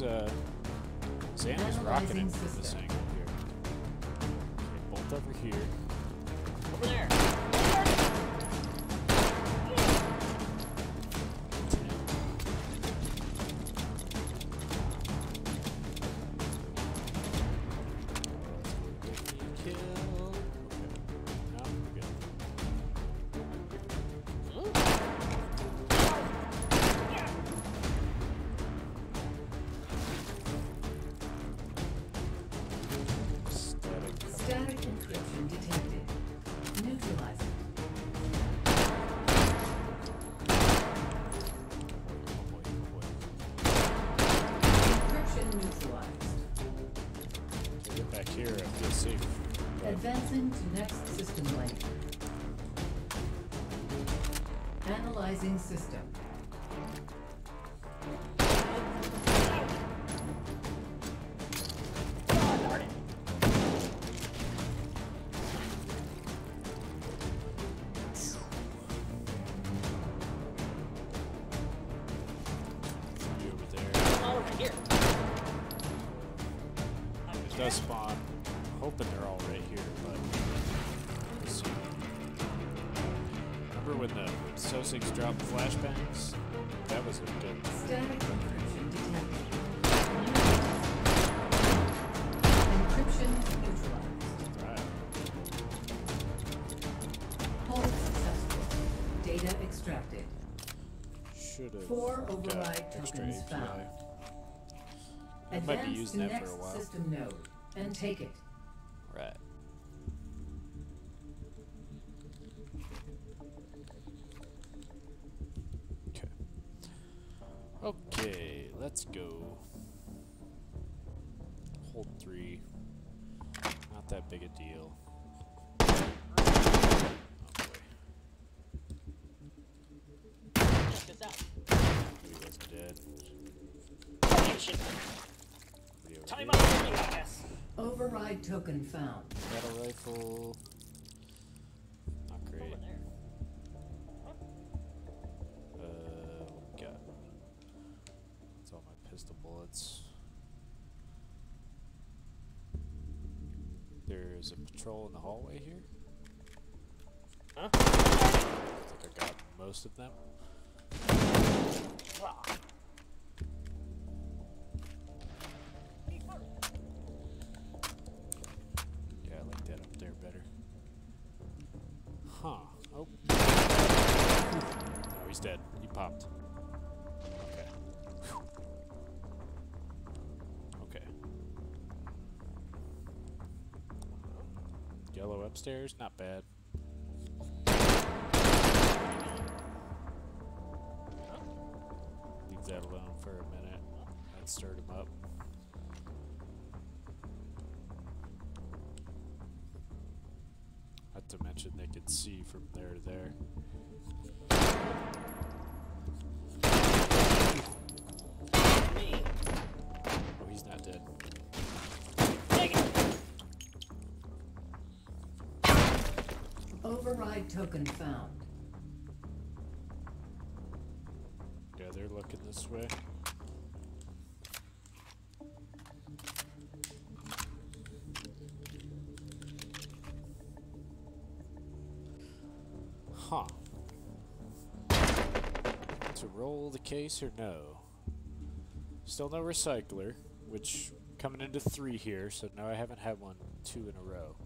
uh, from this Sosigs dropped flashbangs? That was a good. Static encryption detected. Encryption neutralized. Right. Hold successful. Data extracted. Should have. Four override tokens found. I might be Advance to using that for a next while. system node and take it. Override token found. Battle rifle. Not great. Over there. Uh, what we got? That's all my pistol bullets. There's a patrol in the hallway here. Huh? I think I got most of them. Ah. Upstairs, not bad. Leave that alone for a minute. That stirred him up. Not to mention they could see from there to there. Override token found. Yeah, they're looking this way. Huh. To roll the case or no? Still no recycler, which coming into three here, so now I haven't had one two in a row.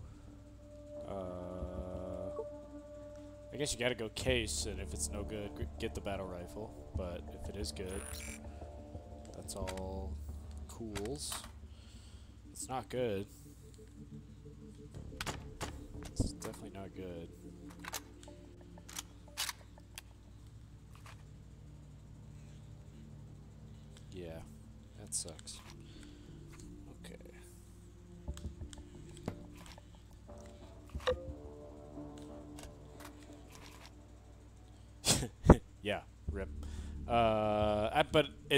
Guess you gotta go case, and if it's no good, get the battle rifle. But if it is good, that's all cools. It's not good.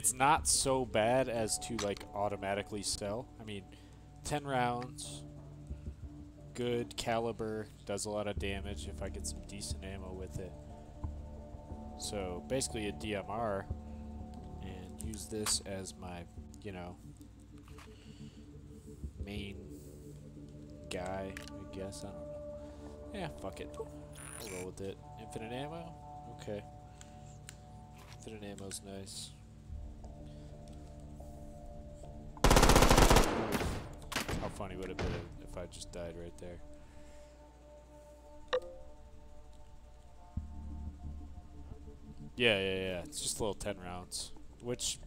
It's not so bad as to like automatically sell. I mean, ten rounds, good caliber, does a lot of damage if I get some decent ammo with it. So basically a DMR, and use this as my, you know, main guy. I guess I don't know. Yeah, fuck it. I'll roll with it. Infinite ammo. Okay. Infinite ammo's nice. Funny would have been if I just died right there? Yeah, yeah, yeah. It's just a little 10 rounds. Which,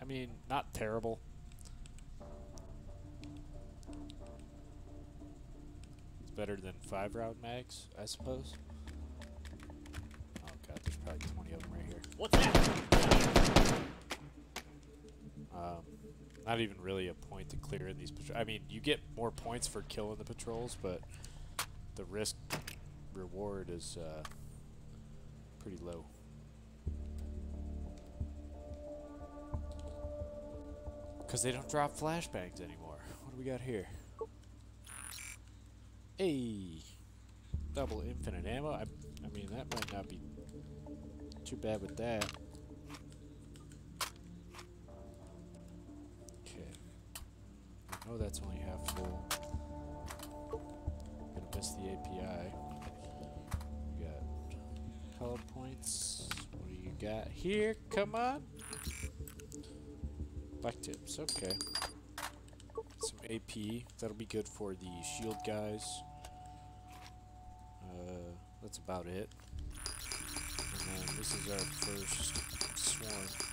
I mean, not terrible. It's better than 5 round mags, I suppose. Oh god, there's probably 20 of them right here. What's that? Um, not even really a point to clear in these patrols. I mean, you get more points for killing the patrols, but the risk reward is uh, pretty low. Because they don't drop flashbangs anymore. What do we got here? Hey! Double infinite ammo. I, I mean, that might not be too bad with that. Know that's only half full. Gonna miss the API. We got color points. What do you got here? Come on. Black tips. Okay. Some AP. That'll be good for the shield guys. Uh, that's about it. And this is our first swarm.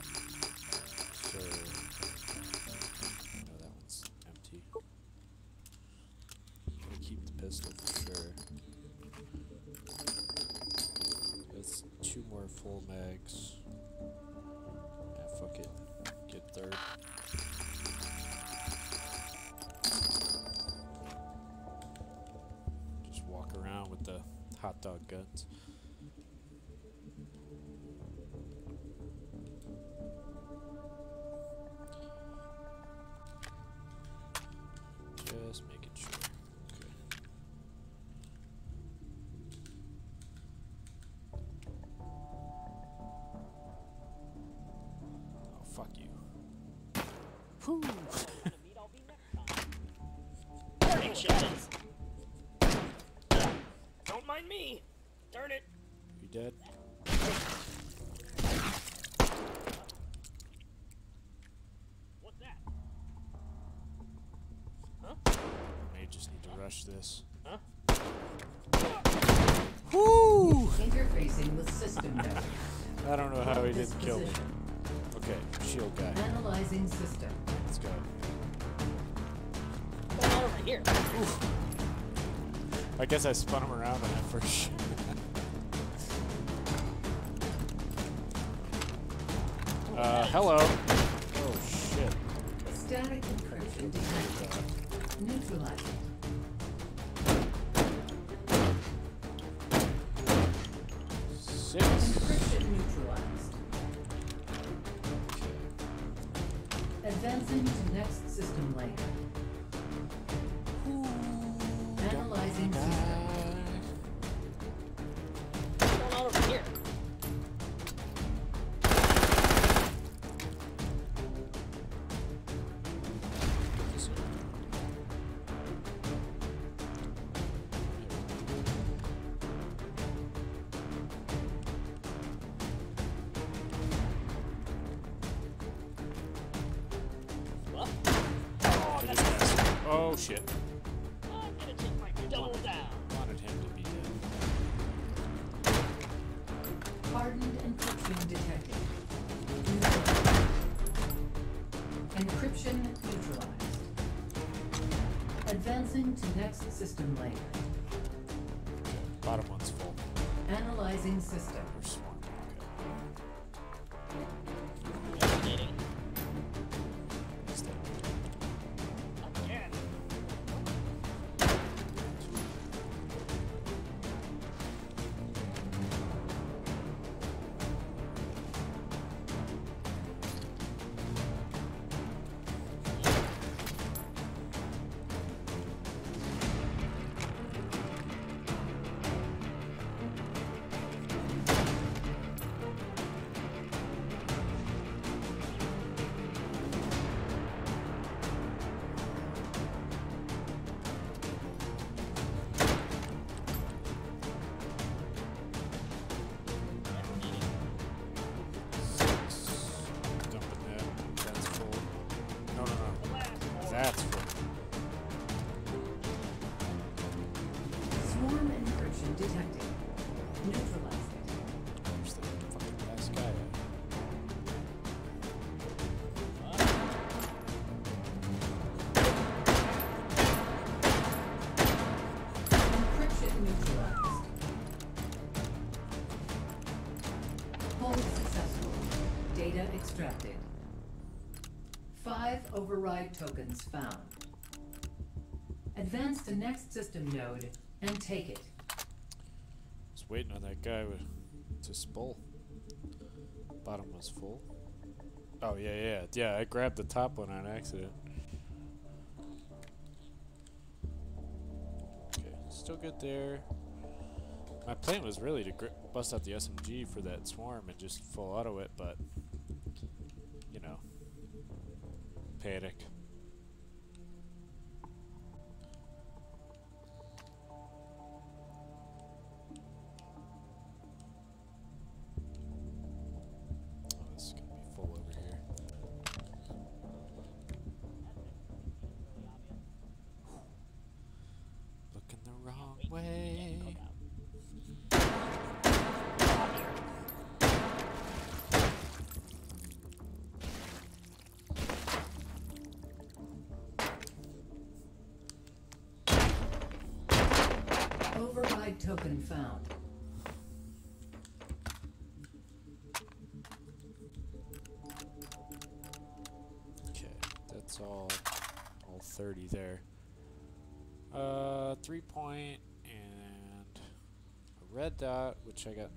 Whew. Burning shells. Don't mind me. Darn it. You dead? What's that? May just need to rush this. Huh? Whoo! Interfacing with system. I don't know how he didn't kill me. Okay, shield guy. Analyzing system. Let's go. What's going on over here? I guess I spun him around on that first shot. uh, hello. Oh shit. Static encryption detected. Neutralized. Override tokens found. Advance to next system node and take it. Just waiting on that guy to spull. Bottom was full. Oh yeah, yeah, yeah. I grabbed the top one on accident. Okay, still good there. My plan was really to bust out the SMG for that swarm and just full auto it, but panic. Found. Okay, that's all, all 30 there. Uh, three point and a red dot, which I got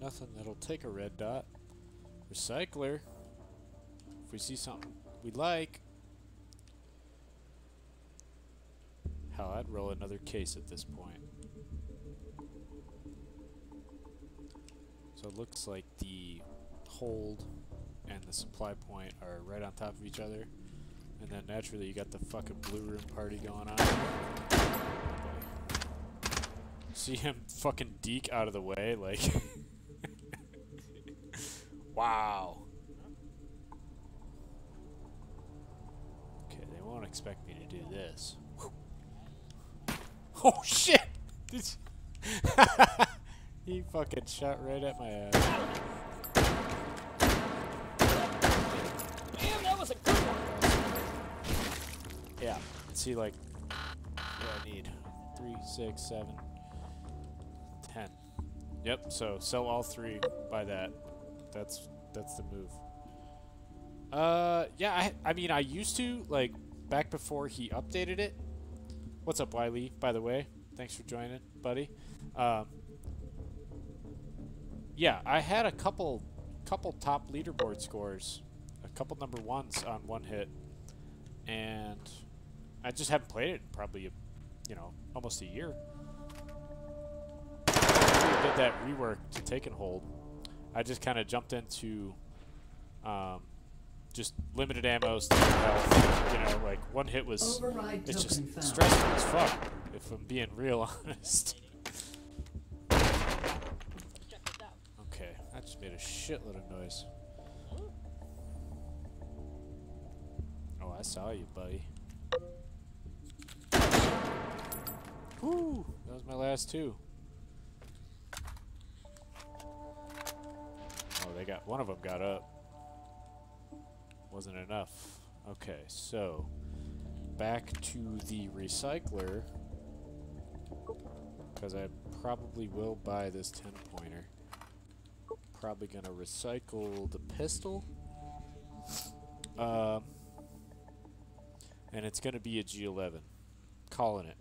nothing that'll take a red dot. Recycler. If we see something we like. Hell, I'd roll another case at this point. So it looks like the hold and the supply point are right on top of each other. And then naturally you got the fucking blue room party going on. See him fucking deke out of the way, like Wow. Okay, they won't expect me to do this. Oh shit! He fucking shot right at my ass. Damn, that was a good one. Yeah. See, like, what I need three, six, seven, ten. Yep. So sell all three. by that. That's that's the move. Uh, yeah. I I mean, I used to like back before he updated it. What's up, Wiley? By the way, thanks for joining, buddy. Um, yeah, I had a couple couple top leaderboard scores, a couple number ones on one hit, and I just haven't played it in probably, you know, almost a year. Did that rework to take and hold. I just kind of jumped into um, just limited ammo, health. You know, like one hit was Override it's just found. stressful as fuck. If I'm being real honest. Check this out. Okay, that just made a shitload of noise. Oh, I saw you, buddy. Woo! That was my last two. Oh, they got one of them got up. Wasn't enough. Okay, so back to the recycler because I probably will buy this 10 Probably gonna recycle the pistol. Um, and it's gonna be a G11. Calling it.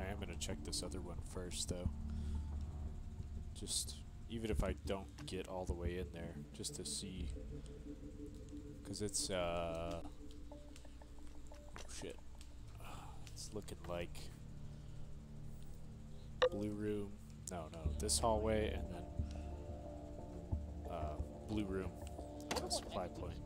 I am gonna check this other one first though. Just even if I don't get all the way in there, just to see. Cause it's uh oh shit. It's looking like blue room. No, no, this hallway and then uh, blue room. Uh, supply point.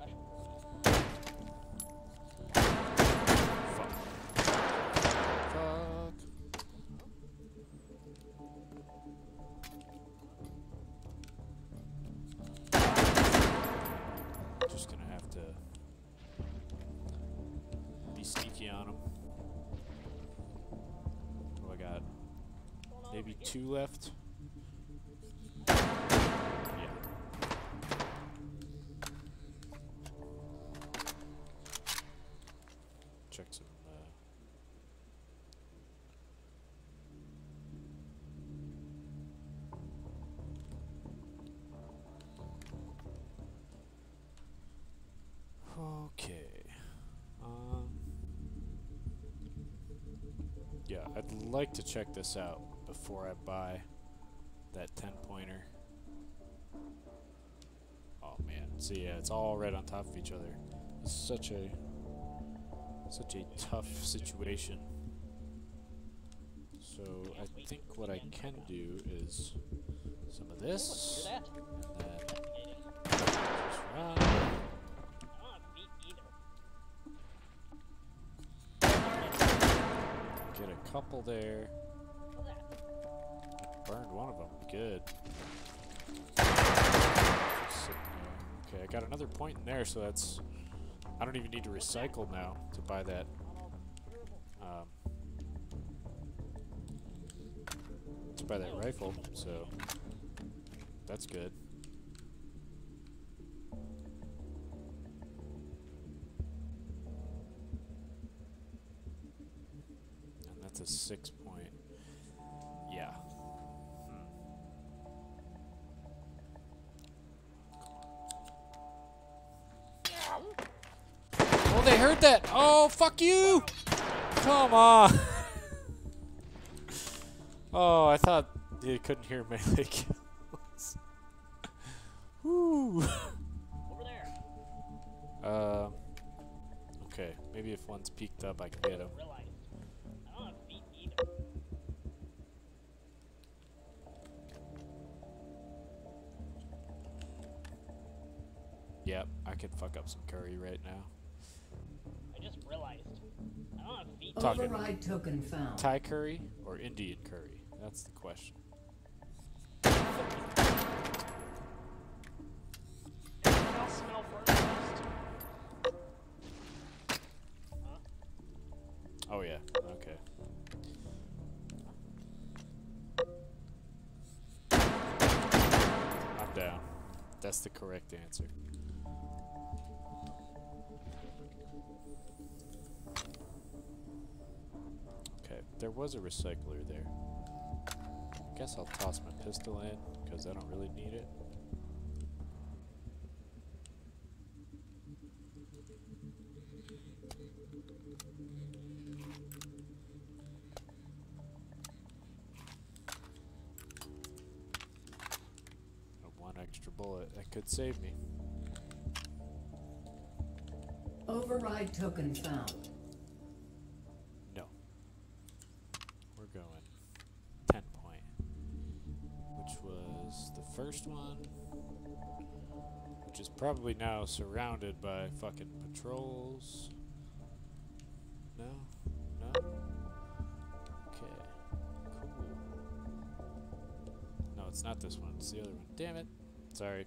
Left. Check some. Uh, okay. Um. Yeah, I'd like to check this out before I buy that 10 pointer. Oh man, see yeah, it's all right on top of each other. It's such a such a tough situation. So I think what I can do is some of this, and then just run. Get a couple there. Good. Okay, I got another point in there, so that's. I don't even need to recycle now to buy that. Um, to buy that rifle, so that's good. And that's a six Oh, that. Oh, fuck you. Come on. oh, I thought you couldn't hear melee kills. Woo. Over there. Uh, okay, maybe if one's peeked up, I can get him. Realized. I don't have feet either. Yep, I could fuck up some curry right now. Talking. Override token found. Thai curry or Indian curry? That's the question. I'll smell first. Oh yeah, okay. I'm down. That's the correct answer. Was a recycler there. Guess I'll toss my pistol in, because I don't really need it. One extra bullet, that could save me. Override token found. Probably now surrounded by fucking patrols. No? No? Okay. Cool. No, it's not this one. It's the other one. Damn it. Sorry.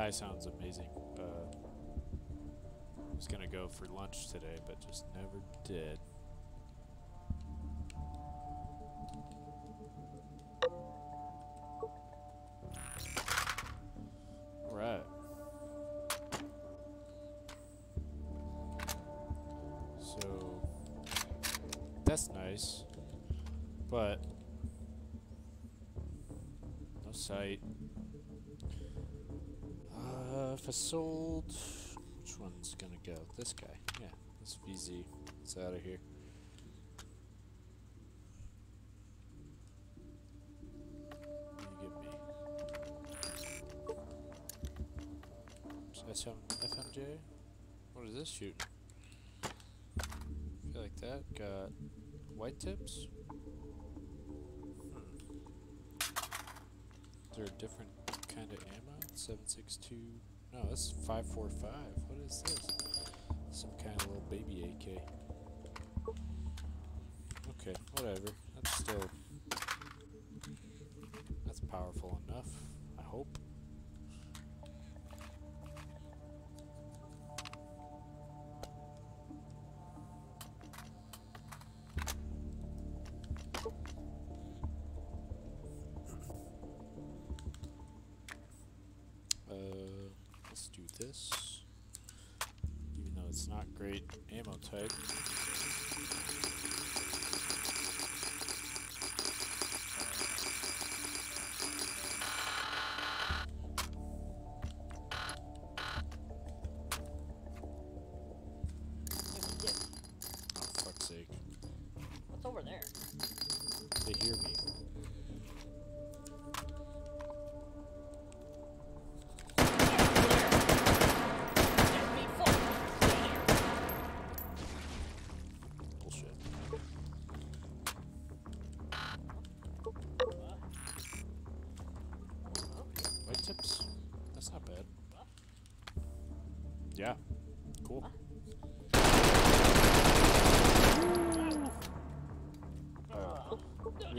Thai sounds amazing. Uh, was gonna go for lunch today, but just never did. One's gonna go? This guy. Yeah, this VZ. It's out of here. Give me? SM, FMJ? What is this shooting? feel like that got white tips. Hmm. Is there a different kind of ammo? 762. No, that's 545. What is this? Some kind of little baby AK. Okay, whatever. That's still. That's powerful enough, I hope. Great ammo type. Oh, fuck's sake. What's over there? They hear me.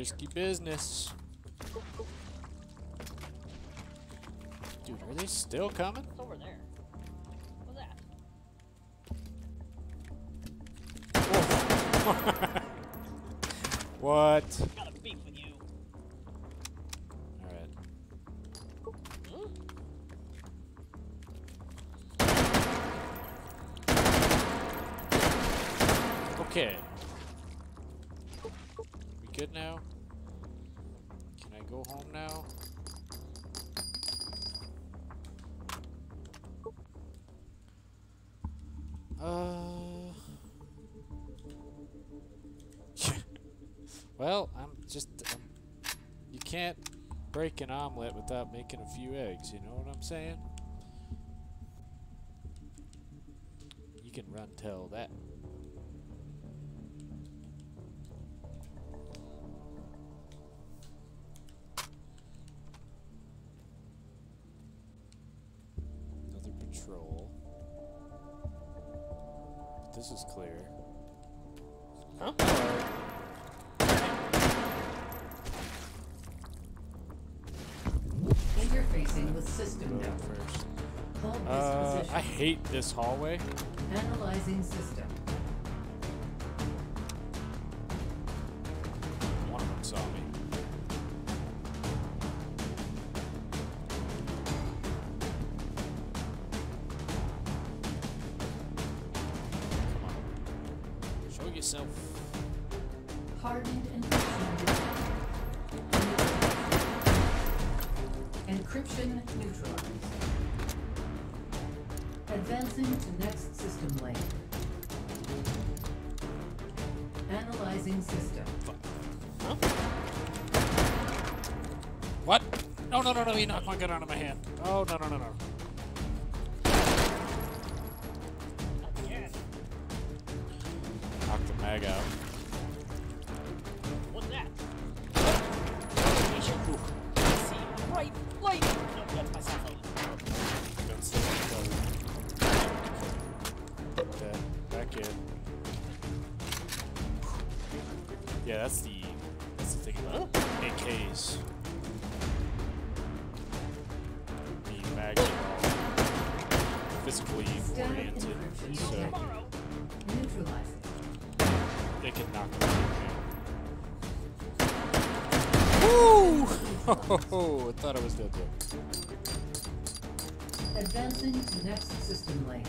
Risky business. Dude, are they still coming? What's over there? What's that? What? Break an omelet without making a few eggs. You know what I'm saying? You can run tell that. This hallway. Analyzing system. No, no, no, he knocked my gun out of my hand. Oh, no, no, no, no. Oh, I thought I was dead there. Advancing to next system lane.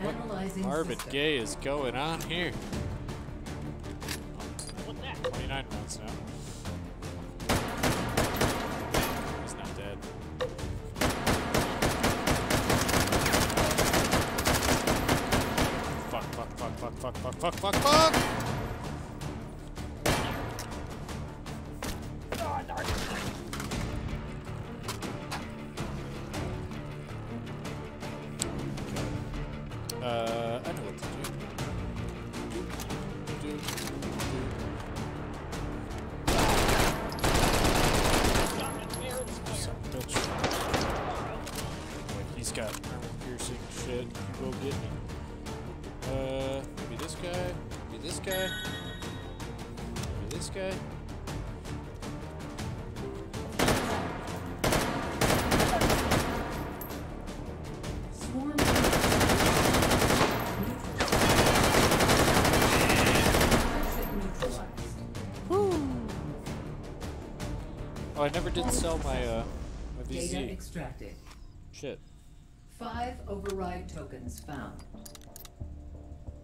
Oh. Analyzing Marvin system. Gaye is going on here. I never did sell my uh my Data VZ. extracted. Shit. Five override tokens found.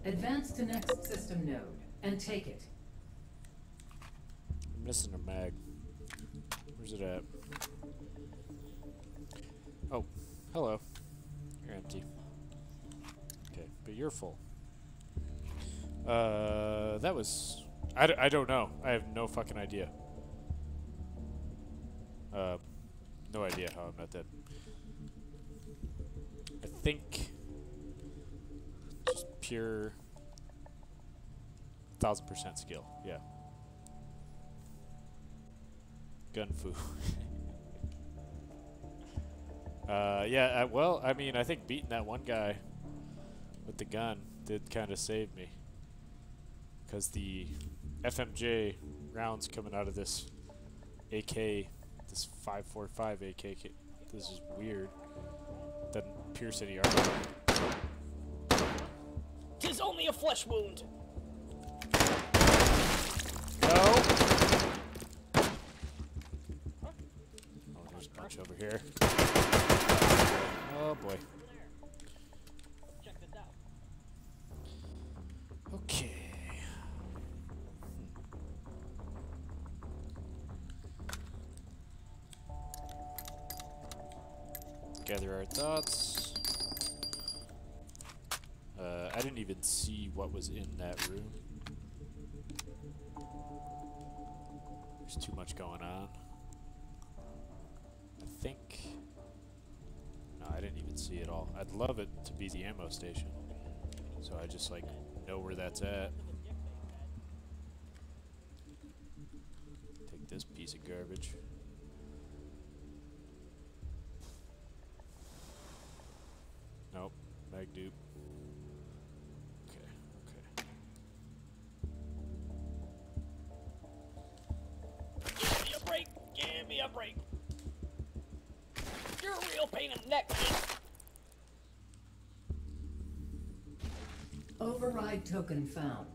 Advance to next system node and take it. I'm missing a mag. Where's it at? Oh, hello. You're empty. Okay, but you're full. Uh, that was. I, d- I don't know. I have no fucking idea. Uh, no idea how I'm not dead. I think. Just pure. Thousand percent skill. Yeah. Gun fu. uh, yeah, uh, well, I mean, I think beating that one guy with the gun did kind of save me. Because the FMJ rounds coming out of this AK, this 545 AK, this is weird. Doesn't pierce any armor. Tis only a flesh wound. No! Oh, there's a bunch over here. Oh boy. Thoughts. Uh, I didn't even see what was in that room. There's too much going on. I think. No, I didn't even see it all. I'd love it to be the ammo station. So I just like know where that's at. Take this piece of garbage. Mag dupe. Okay, okay. Give me a break. Give me a break. You're a real pain in the neck. Override token found.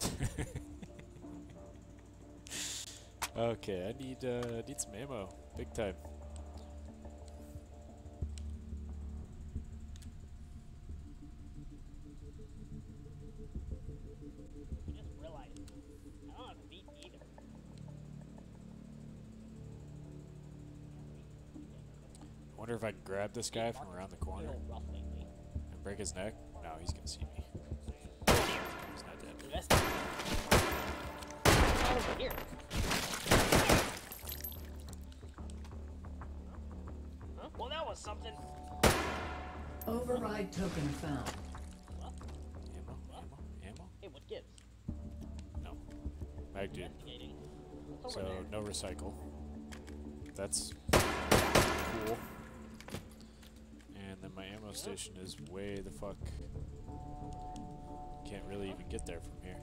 Okay, I need uh need some ammo, big time. If I can grab this guy from around the corner Real rough lately. and break his neck. No, he's gonna see me. He's not dead. Over here. Huh? Well, that was something. Override token found. Ammo, ammo, ammo. Hey, what gives? No. Mag dude. So no recycle. That's cool. And station is way the fuck. Can't really even get there from here.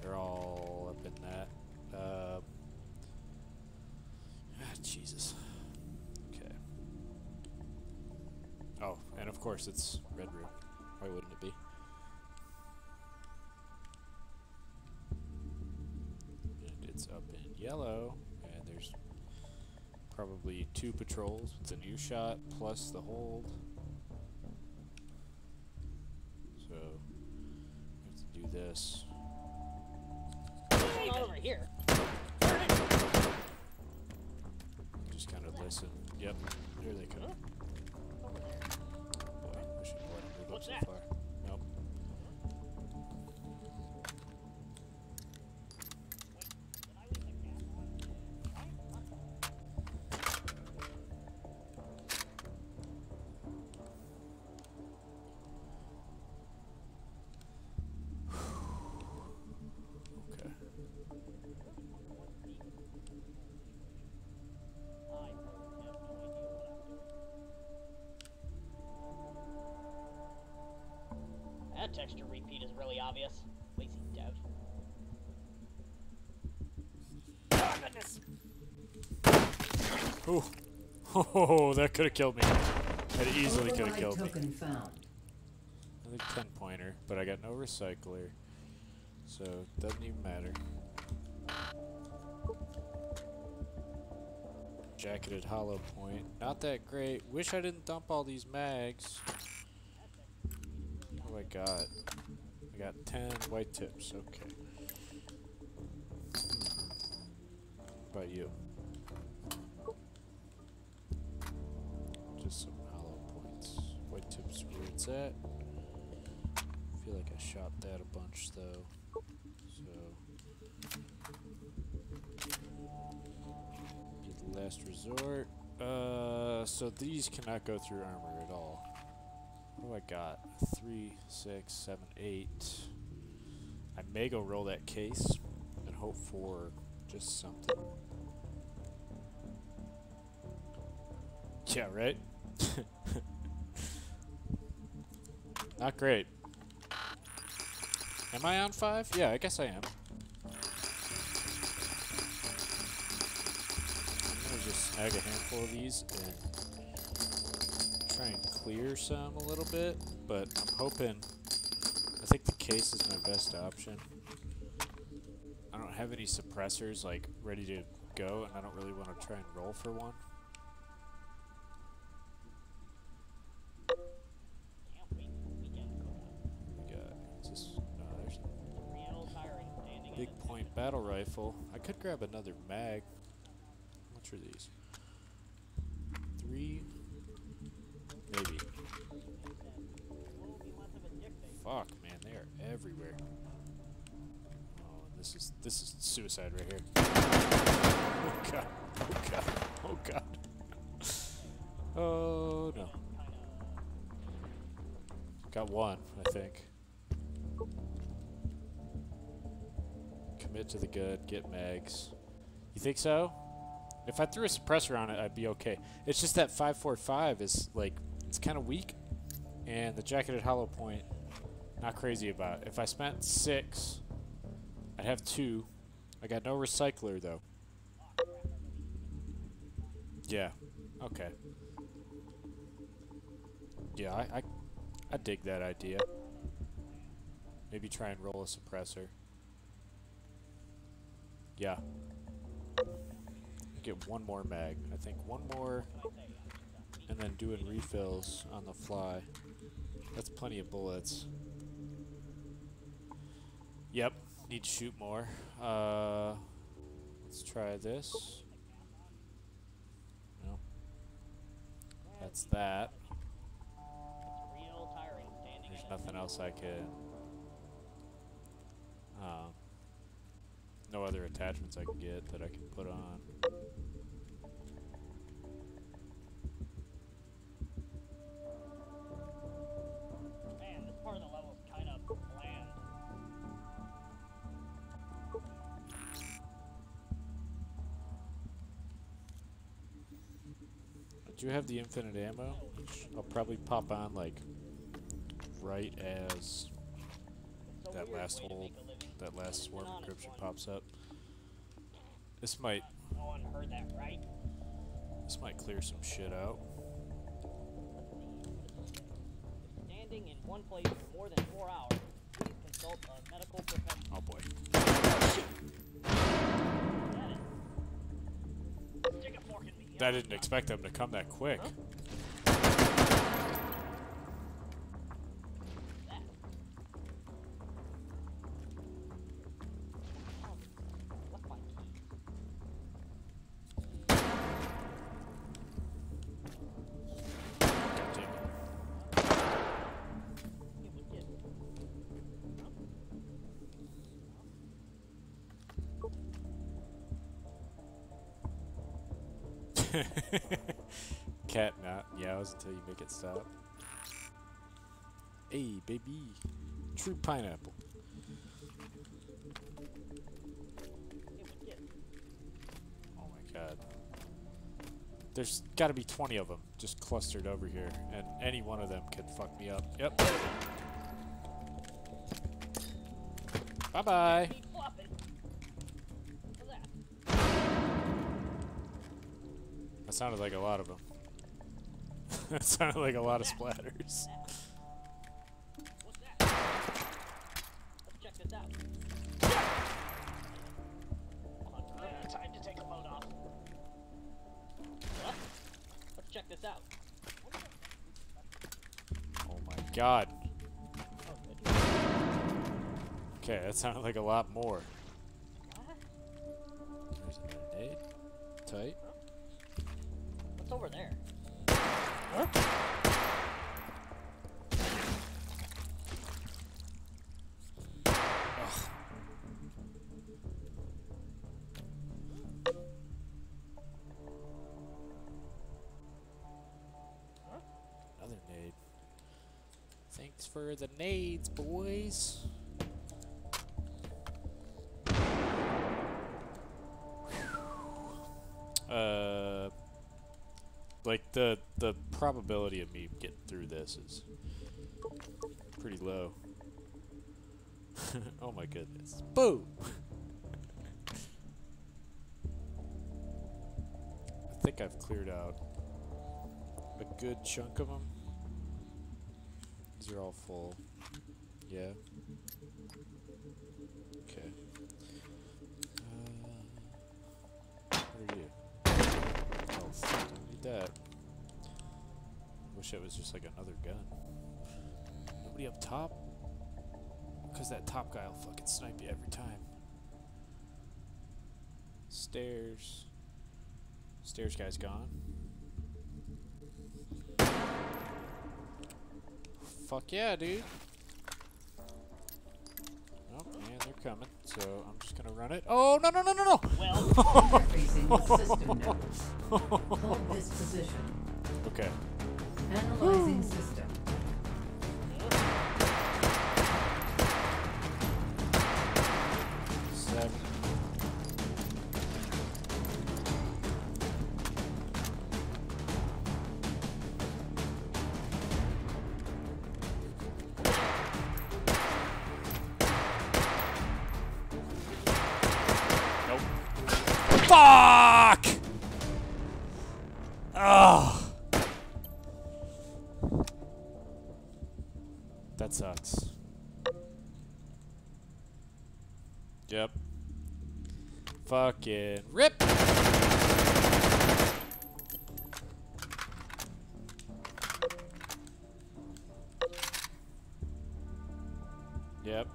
They're all up in that. Uh, ah, Jesus. Okay. Oh, and of course it's red room. Two patrols. It's a new shot plus the hold. So we have to do this. Texture repeat is really obvious. Lazy dev. Oh, goodness. Ooh. Oh, that could have killed me. That easily could have Override killed me. token found. Another 10 pointer, but I got no recycler. So, it doesn't even matter. Jacketed hollow point. Not that great. Wish I didn't dump all these mags. God. I got 10 white tips. Okay. How about you? Just some hollow points. White tips where it's at. I feel like I shot that a bunch though. So get the last resort. Uh so these cannot go through armor at all. What do I got? Three, six, seven, eight. I may go roll that case and hope for just something. Yeah, right? Not great. Am I on five? Yeah, I guess I am. I'm gonna just snag a handful of these and try and clear some a little bit, but I'm hoping. I think the case is my best option. I don't have any suppressors like ready to go, and I don't really want to try and roll for one. Damn, we, weekend going. We got is this, uh, no, there's Real tiring standing in Big point battle rifle. I could grab another mag. How much are these? Three? Maybe. Will be less of a dick face. Fuck, man, they are everywhere. Oh, this is this is suicide right here. Oh god. Oh god. Oh god. Oh no. Got one, I think. Commit to the good, get mags. You think so? If I threw a suppressor on it, I'd be okay. It's just that 545 is like, it's kind of weak. And the jacketed hollow point, not crazy about. If I spent six, I'd have two. I got no recycler though. Yeah. Okay. Yeah, I, I, I dig that idea. Maybe try and roll a suppressor. Yeah. Get one more mag. I think one more, and then doing refills on the fly. That's plenty of bullets. Need to shoot more. Uh, let's try this. No. That's that. There's nothing else I could. Um, no other attachments I can get that I can put on. Do you have the infinite ammo? I'll probably pop on like right as That last way to hole. make a living. that last swarm encryption pops up. This might No one heard that, right? this might clear some shit out. Standing in one place for more than four hours, please consult a medical professional. Oh boy. I didn't expect them to come that quick. Until you make it stop. Hey, baby. True pineapple. Oh my god. There's gotta be 20 of them just clustered over here, and any one of them could fuck me up. Yep. Bye bye. Keep flopping. What's that? That sounded like a lot of them. That sounded like a lot of splatters. Oh my god. Okay, that sounded like a lot more. There's a. Tight. The nades, boys. Uh, like the the probability of me getting through this is pretty low. oh my goodness! Boom! I think I've cleared out a good chunk of them. These are all full. Yeah. Okay. Uh, what are you? Health. Don't need that. Wish it was just like another gun. Nobody up top? Because that top guy will fucking snipe you every time. Stairs. Stairs guy's gone. Fuck yeah, dude. Oh, man, they're coming. So I'm just gonna run it. Oh, no, no, no, no, no! Well, Interfacing with system nodes. Hold this position. Okay. Analyzing system. Fucking rip. Yep.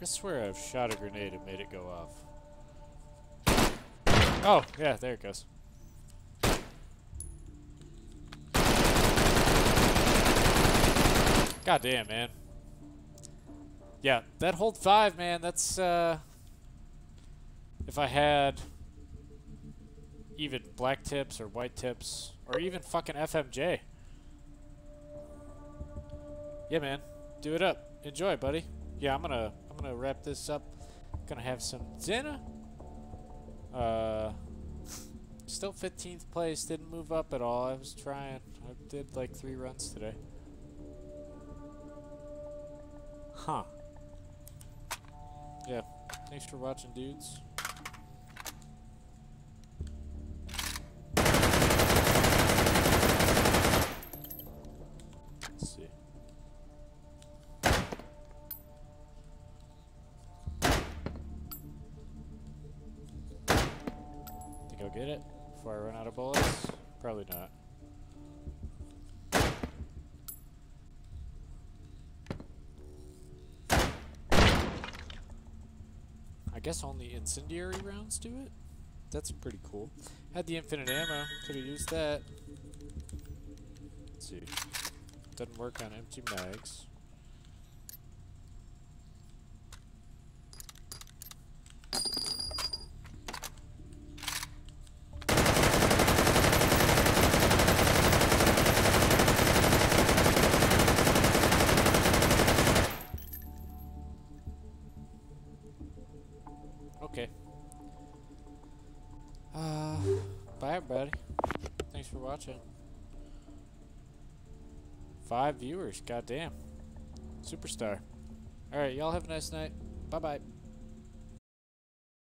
I swear I've shot a grenade and made it go off. Oh, yeah, there it goes. God damn, man. Yeah, that hold five, man, that's, uh... If I had even black tips or white tips, or even fucking FMJ. Yeah, man. Do it up. Enjoy, buddy. Yeah, I'm gonna I'm gonna wrap this up. Gonna have some dinner. Uh, still 15th place. Didn't move up at all. I was trying. I did like three runs today. Huh. Yeah. Thanks for watching, dudes. Let's see. Think I'll get it before I run out of bullets? Probably not. I guess only incendiary rounds do it? That's pretty cool. Had the infinite ammo, could have used that. Let's see. Doesn't work on empty mags. Five viewers, goddamn. Superstar. Alright, y'all have a nice night. Bye bye.